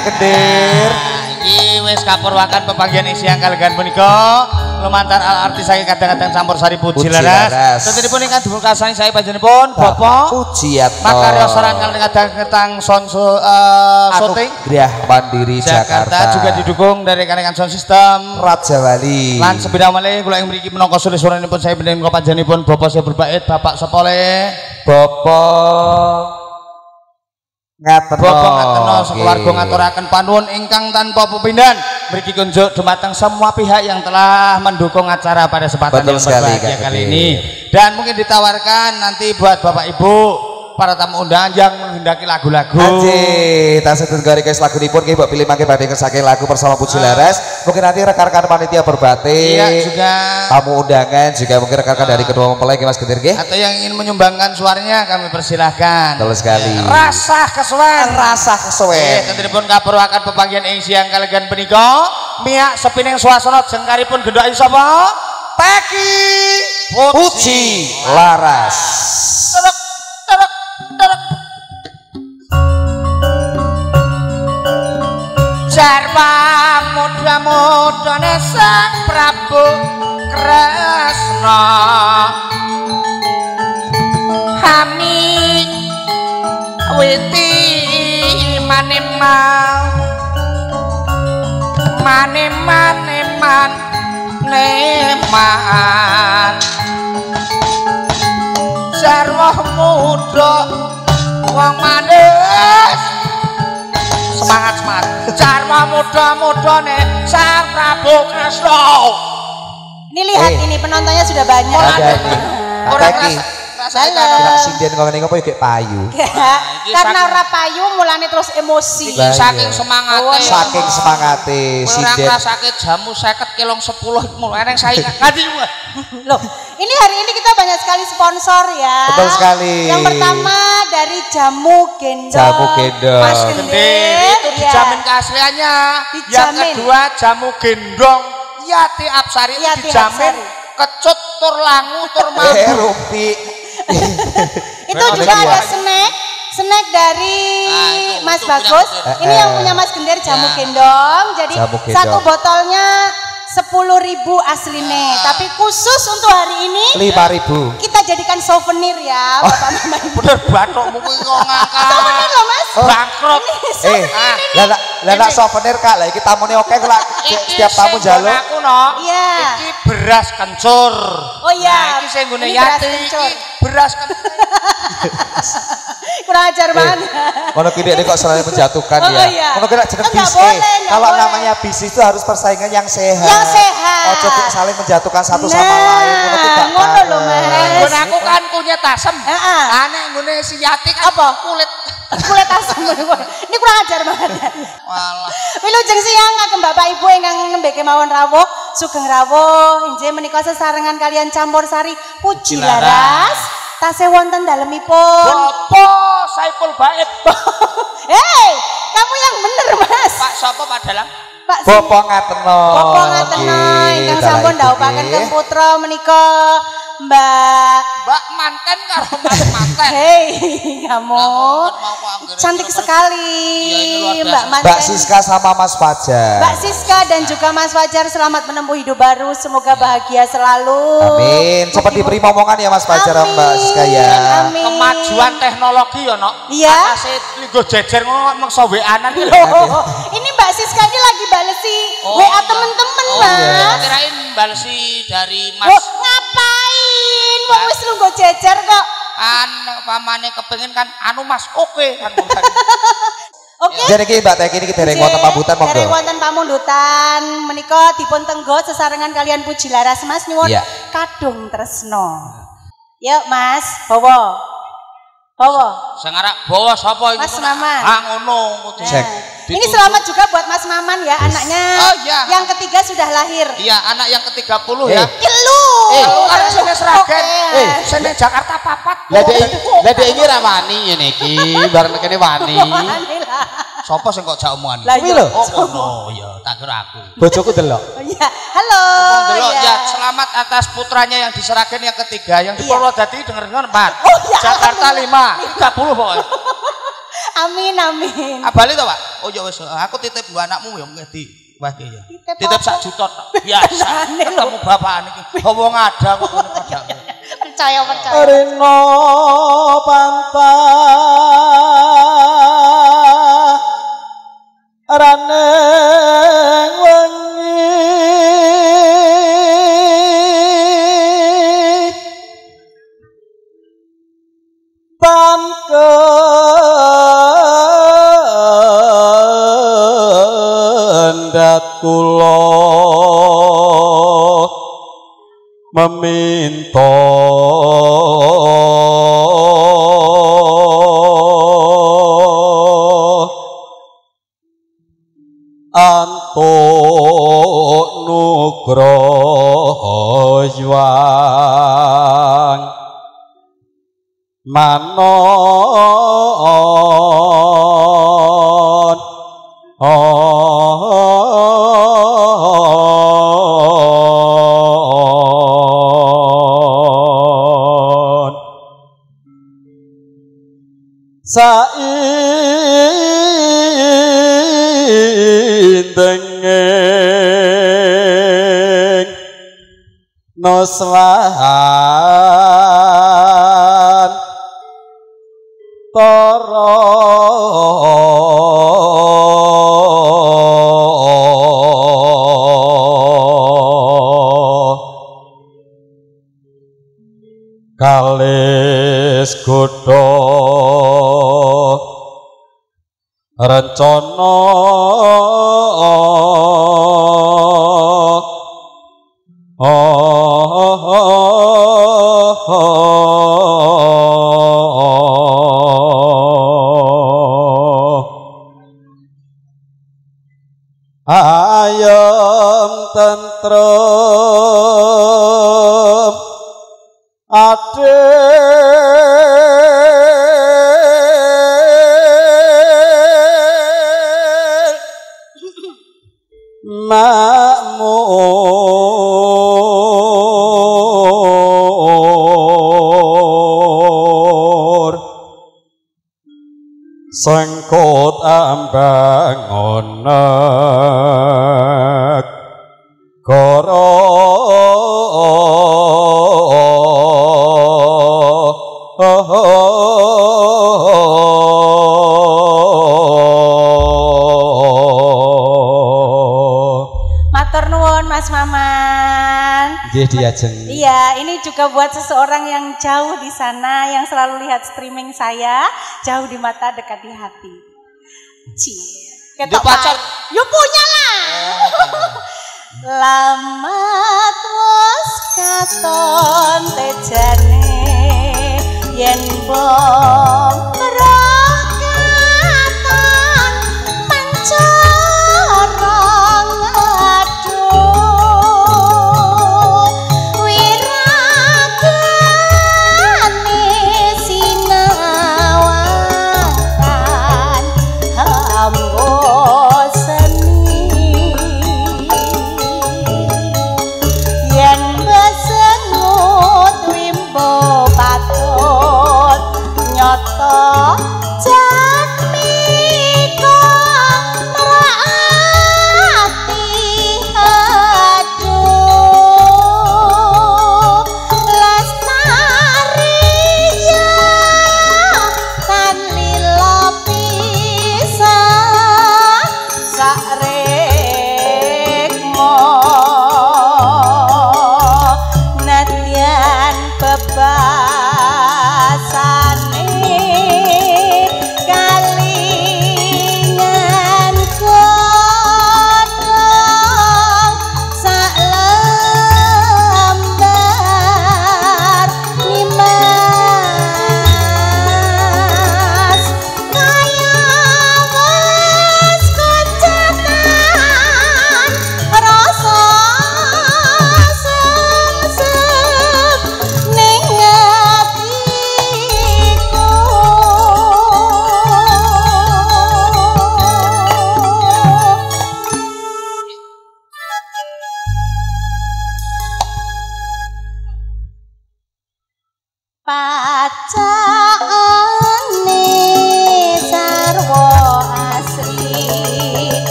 Nggih, Kakak Gendir. Iki wis kapurwakan pepanggihan isi yang kalian punika lumantar al arti saya kadang-kadang campur sari puji laras. Tentunipun ingkang dibungkasani saya panjenenganipun Bapak Pujiato. Makarya Saran kalian kadang-kadang son so, eh, syuting Griah Mandiri Jakarta. Jakarta. juga didukung dari rekan-rekan sound system Raja Wali. Lan sepeda malih kula ing mriki menangka sore suranipun saya panjenengan panjenenganipun Bapak saya berbait Bapak Sepole Bopo Ngateno. Bapak ngateno Nggih. sekeluarga ngaturaken panuwun ingkang tanpa pepindhan mriki kunjuk dumateng semua pihak yang telah mendukung acara pada kesempatan yang berbahagia kali ini dan mungkin ditawarkan nanti buat Bapak Ibu para tamu undangan yang menghendaki lagu-lagu Aji, tas itu garis guys lagu nipun kayak pilih mangke badhe ngesake lagu bersama Puji Laras. Mungkin nanti rekan-rekan panitia berbatik. Ah. Iya juga Tamu undangan juga mungkin rekan-rekan dari kedua mempelai Mas nggih. atau yang ingin menyumbangkan suaranya kami persilahkan Betul sekali. rasa kesuwen Rasa kesuwen. tentunipun kapurwakan pepanggihan ing siang kalian punika miak sepining swasana jengkaripun gendhoki sapa Teki Puji Laras. Teruk, Jarpamudhamudhane sang Prabu Kresna. Hami witi manem mau manem-manem man nemat Jarwah muda wong manis semangat semangat Jarwah muda mudane Sang Prabu Kresna Ini lihat Eh. ini penontonnya sudah banyak. Ada nih. Orang Halo. Kira sinden kok ngene apa ya kayak payu. Ya, iki karena saking- ora payu mulane terus emosi. Saking iya. semangate Saking semangate sinden. ngrasake jamu 50 kilong 10 mulu eneng saingan nganti Loh, ini hari ini kita banyak sekali sponsor ya. Betul sekali. Yang pertama dari Jamu Gendong. Jamu Gendong. Mas Gendir. itu ya. dijamin keasliannya. Yang kedua jamu gendong Yati Apsari itu Yati dijamin kecut tur langu tur Eh. Itu juga ada snack. Snack dari Nah, itu, Mas Bagus. Ini Eh, yang eh. punya Mas Gendir Jamu Ya. Gendong. Jadi Jamu Gendong. satu botolnya sepuluh ribu asline. Tapi khusus untuk hari ini Lima ribu. kita jadikan souvenir ya, Bapak Mama Ibu. Bener kuwi kok ngangkat. Souvenir loh Mas. Bangkrut. Eh, Ah, lah lah lah lah souvenir Kak, lah iki tamune oke lah setiap tamu nggon Aku no. Iya. Iki beras kencur. Oh iya. Nah, Ini beras Yati kencur. iki beras kencur. Kurang ajar banget. Ngono kiri ini kok selalu menjatuhkan Oh, ya. iya. Ngono kira jeneng bisnis. Kalau namanya bisnis itu harus persaingan yang sehat. Yang sehat. Ojo kok saling menjatuhkan satu Nah, sama lain. Ngono ki gak ngono lho. Mas. Aku kan kunyit asem. Heeh. Nggone si Yati kan Apa? kulit. Kulit asam. Ini kurang ajar banget. Walah. Wilujeng siang kagem Bapak Ibu ingkang nembe kemawon rawuh, sugeng rawuh, inggih menika sesarengan kalian campur sari puji Laras. Tasih wonten dalemipun. Sopo Saiful Baib? Hei, kamu yang bener, Mas. Pak Sopo Pak Dalang? Pak Bopo ngateno. Bapak ngateno ingkang sampun dhawuhaken kang putra menika Mbak Mbak manten karo Mas manten. Hei, kamu cantik sekali, Iya. Mbak Mas. Mbak Siska sama Mas Fajar. Mbak Siska dan juga Mas Fajar selamat menempuh hidup baru, semoga bahagia selalu. Amin. Cepat diberi momongan ya Mas Fajar sama Mbak Siska ya. Amin. Kemajuan teknologi ya, Nok. Iya. Akase linggo jejer ngono mengso WA-an iki lho. Ini Mbak Siska ini lagi balesi WA iya. temen-temen, Oh, Mas. iya. Kirain balesi dari Mas ngapain? Wong wis lungguh jejer kok. kan pamane kepengin kan anu Mas oke kan. Oke. Jadi iki Mbak Teki ini dereng wonten pambutan Dereng monggo. wonten pamundutan menika dipun tenggo sesarengan kalian Puji Laras Mas nyuwun Iya. kadung tresno. Yuk Mas, bawa. Bawa. Sing arak bawa sapa iki? Mas? Maman. Ah ngono kudu. Cek. Ini selamat juga buat Mas Maman ya, anaknya. Oh, iya. Yang ketiga sudah lahir. Iya, anak yang ke-30 Eh. ya. Ilu. Eh, kan sene Sragen. Eh, sene Jakarta papat. Lah dek lah dek iki ra wani ngene iki, bareng kene wani. Alhamdulillah. Sapa sing kok jak omongan? Lah Kuwi iya. lho. Oh, ngono ya, tak kira aku. Bojoku delok. Oh, Iya. Halo. Delok iya. ya, selamat atas putranya yang diserahkan yang ketiga, yang di Iya. Purwodadi denger-denger 4. Oh, iya, Jakarta 5, 30 pokoknya. Amin amin. Ah bali to, Pak? Oh ya wis, aku titip nggo anakmu ya ngerti. Wah ya. Titip Titip sak juta tok. Biasa. Ketemu bapak niki. Wong ada kok. Percaya percaya. Rino panta raneng wengi minta antuk nugroho juang swahan para kalis kudo rencana makmur sengkot ambang onek Nggih diajeng. Iya, ini juga buat seseorang yang jauh di sana yang selalu lihat streaming saya, jauh di mata, dekat di hati. Cie. Dia pacar. Yo punya lah. Lamat wis katon tejane yen bom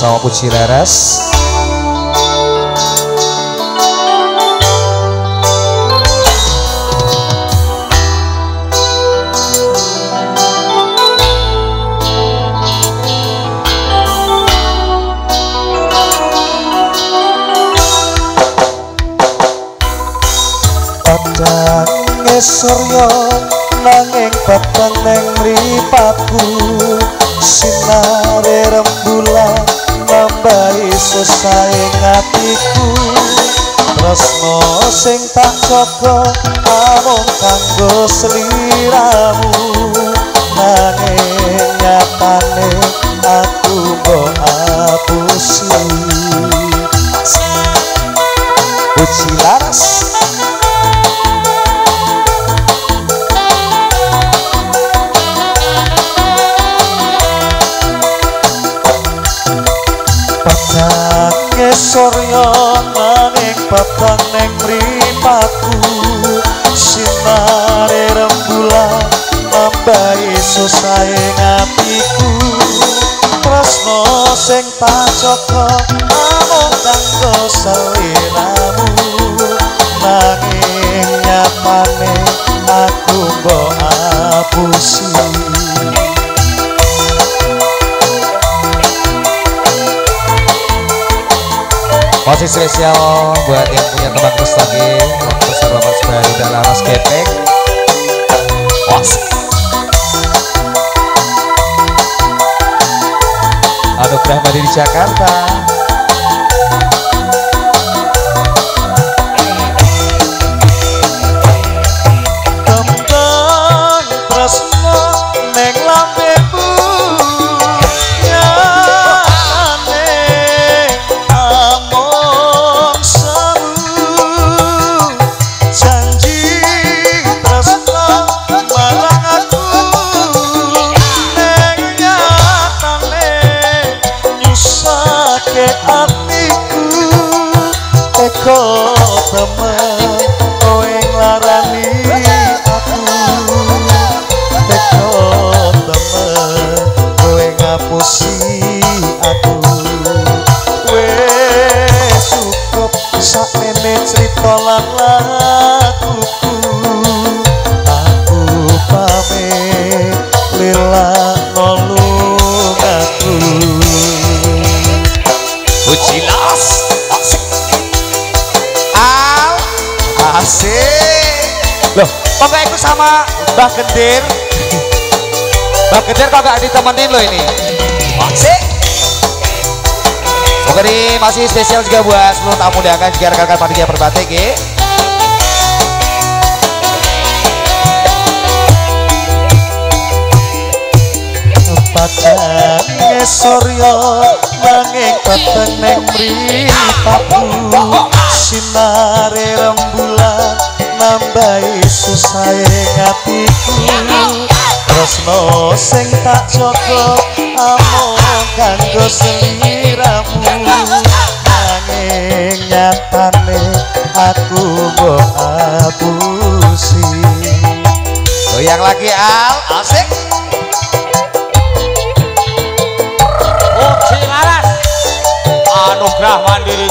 Kembali masih sama Puji Leres Padang surya nanging peteng neng mripatku sinare sesaing atiku tresno sing tak jaga amung kanggo sliramu nanging nyatane aku mbok apusi. Puji laras jaga amung kanggo seliramu nanging nyatane aku mbok apusi Masih spesial buat yang punya teman terus lagi Besar Bapak Subhari dan Laras Gepeng Was Anugerah di Jakarta ikut sama Mbak Gendir Mbak Gendir kok gak ditemenin lo ini? Asik Oke ini masih spesial juga buat seluruh tamu undangan juga rekan-rekan panitia berbatik ya. Padange surya nanging peteng ning mripatku sinare rembulan nambahi susahe atiku. Tresno sing tak jaga amung kanggo sliramu nanging nyatane aku mbok apusi goyang lagi al. Asik. Anugerah mandiri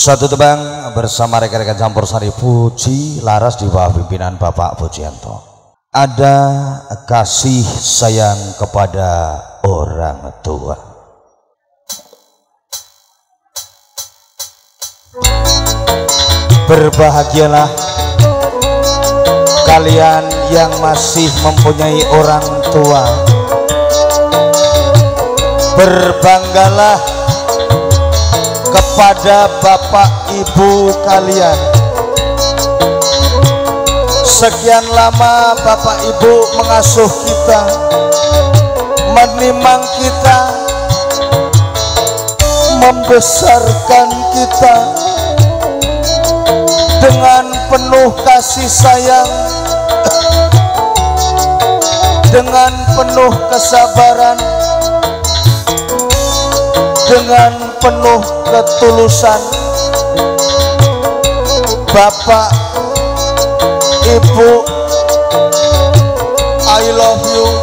Satu tebang bersama rekan-rekan campur sari Puji Laras di bawah pimpinan Bapak Pujianto. Ada kasih sayang kepada orang tua. Berbahagialah kalian yang masih mempunyai orang tua. Berbanggalah kepada bapak ibu kalian. Sekian lama bapak ibu mengasuh kita menimang kita membesarkan kita dengan penuh kasih sayang dengan penuh kesabaran dengan penuh ketulusan. Bapak Ibu I love you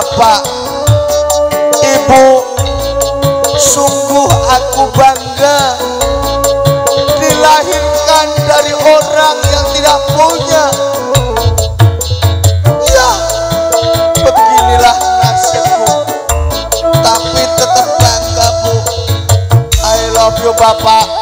Bapak Ibu Sungguh aku bangga Dilahirkan dari orang yang tidak punya. Ya beginilah nasibku tapi tetap bangga bu I love you bapak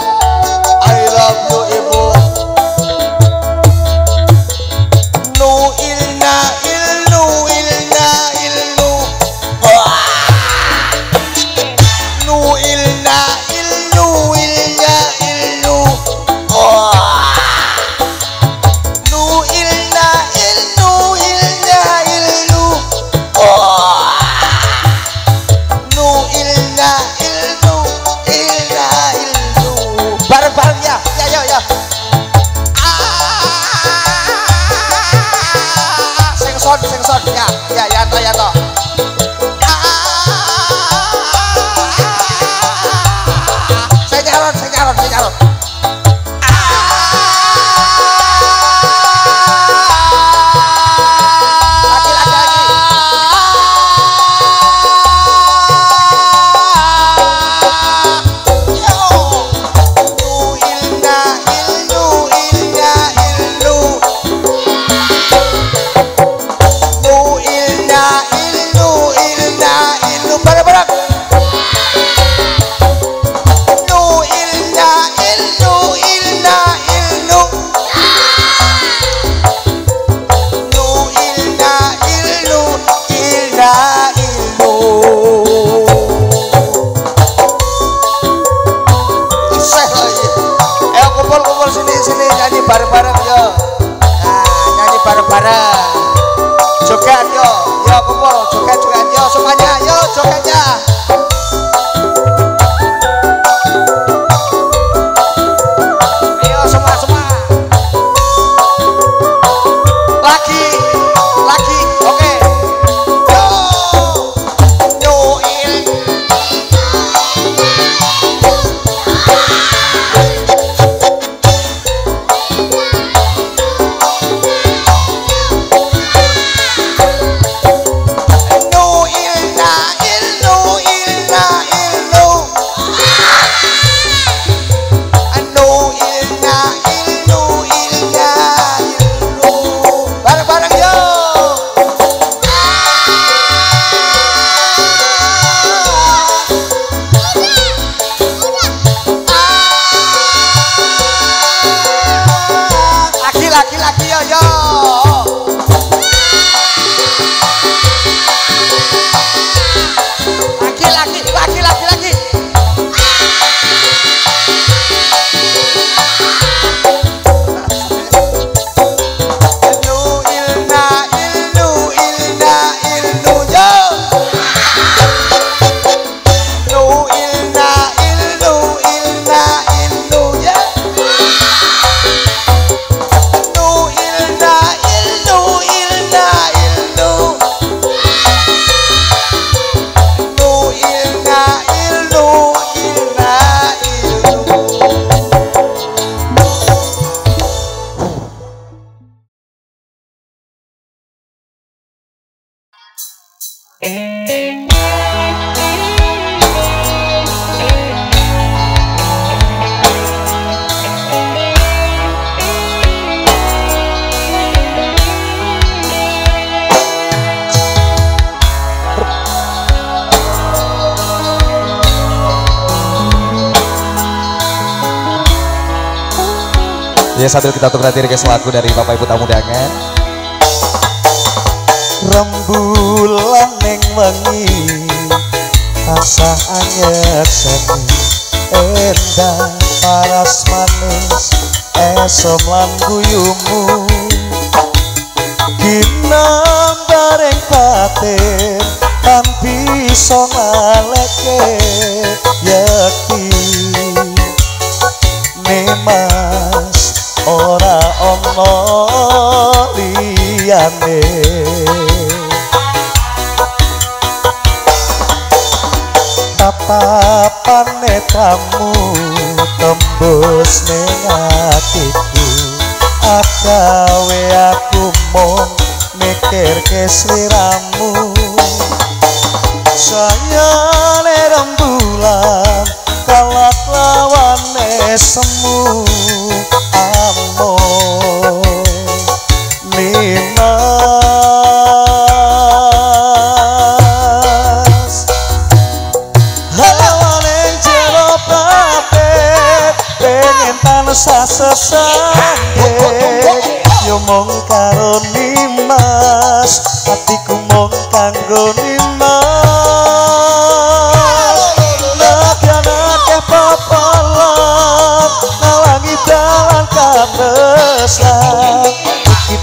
Ya sambil kita tukar diri ke lagu dari Bapak Ibu tamu undangan. rembulan ning wengi tansah anyar seni. Endah paras manis esom lan guyumu ginam bareng batin kan bisa Tapapane tamu tembus ning atiku. Agawe aku mung mikir kesliramu sayane rembulan kalak lawane semu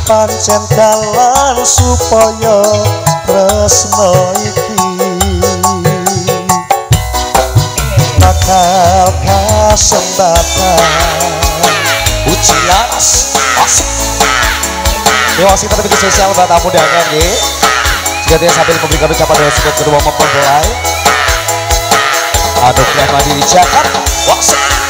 pancen dalan supaya tresno iki bakal kasembatan Uji laras. Asik. Terima kasih tetap itu spesial buat tamu undangan ya. Juga dia sambil memberikan ucapan doa sukses kedua mempelai. Anugerah Mandiri Jakarta. Wasik.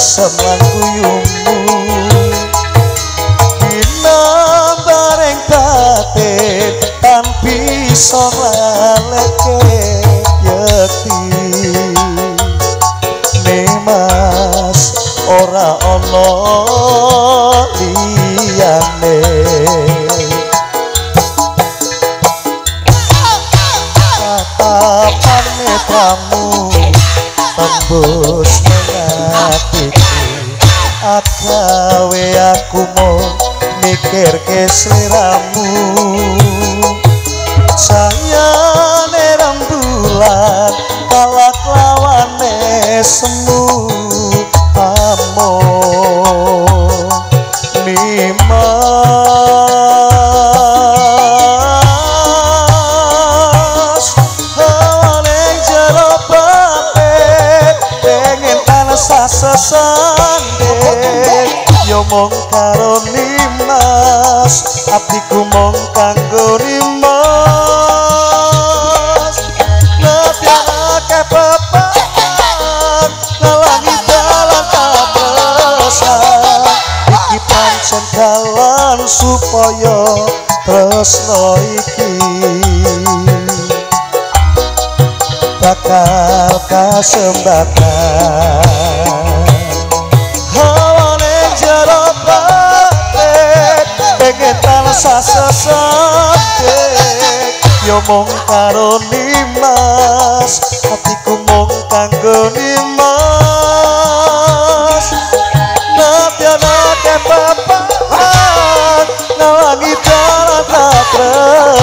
Esem lan tresno iki. Bakal kasembatan hawane jero pengen tansah sesandek yo mung karo nimas atiku mung kanggo nimas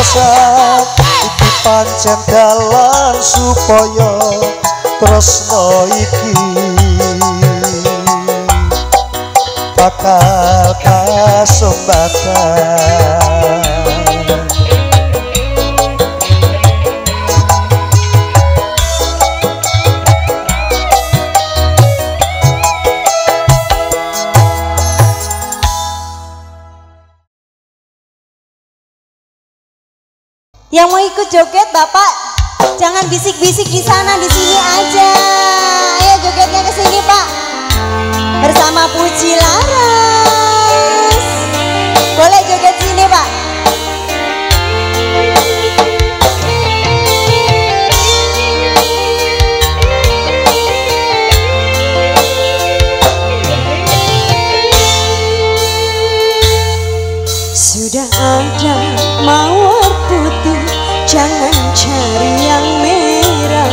katresan iki pancen dalan supaya tresno iki bakal kasembatan joget Bapak jangan bisik-bisik di sana, di sini aja. Ayo jogetnya ke sini Pak. Bersama Puji Laras. Boleh joget sini Pak. Sudah ada putih Jangan cari yang merah.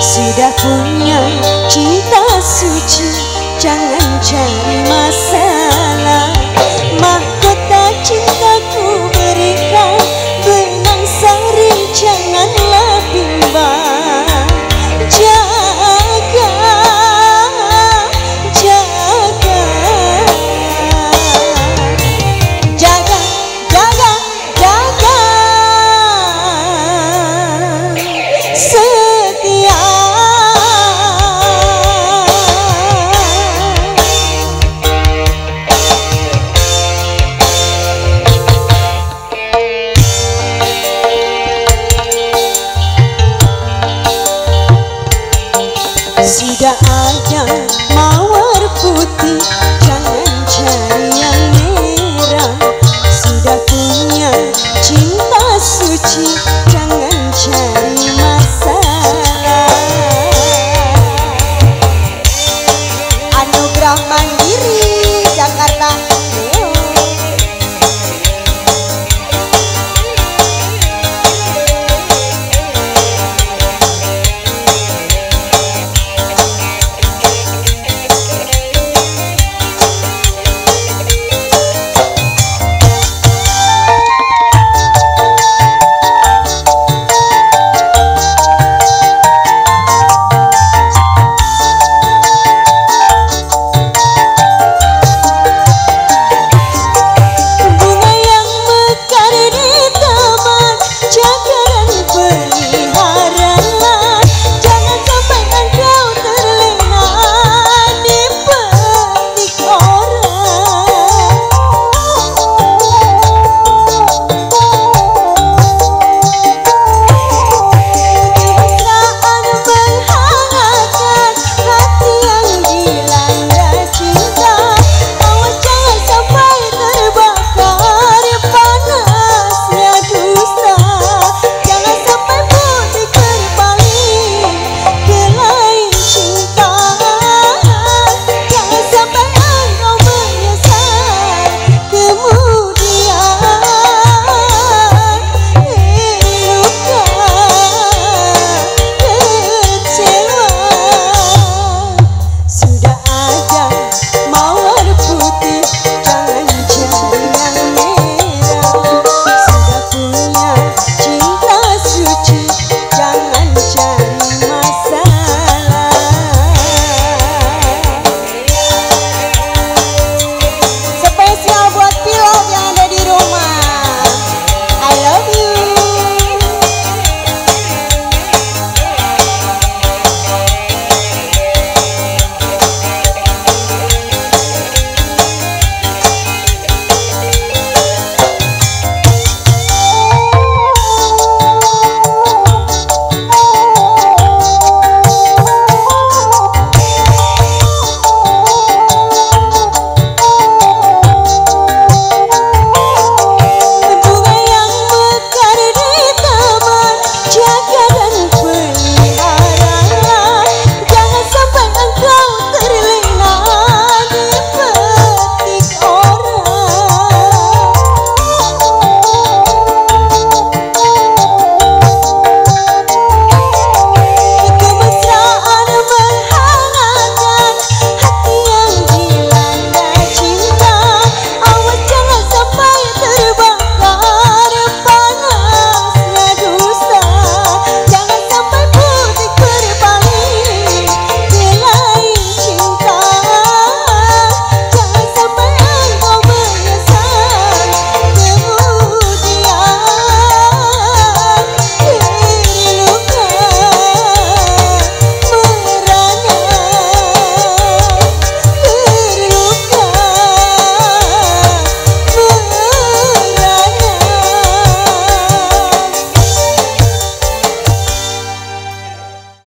Sudah punya cinta suci. Jangan cari masalah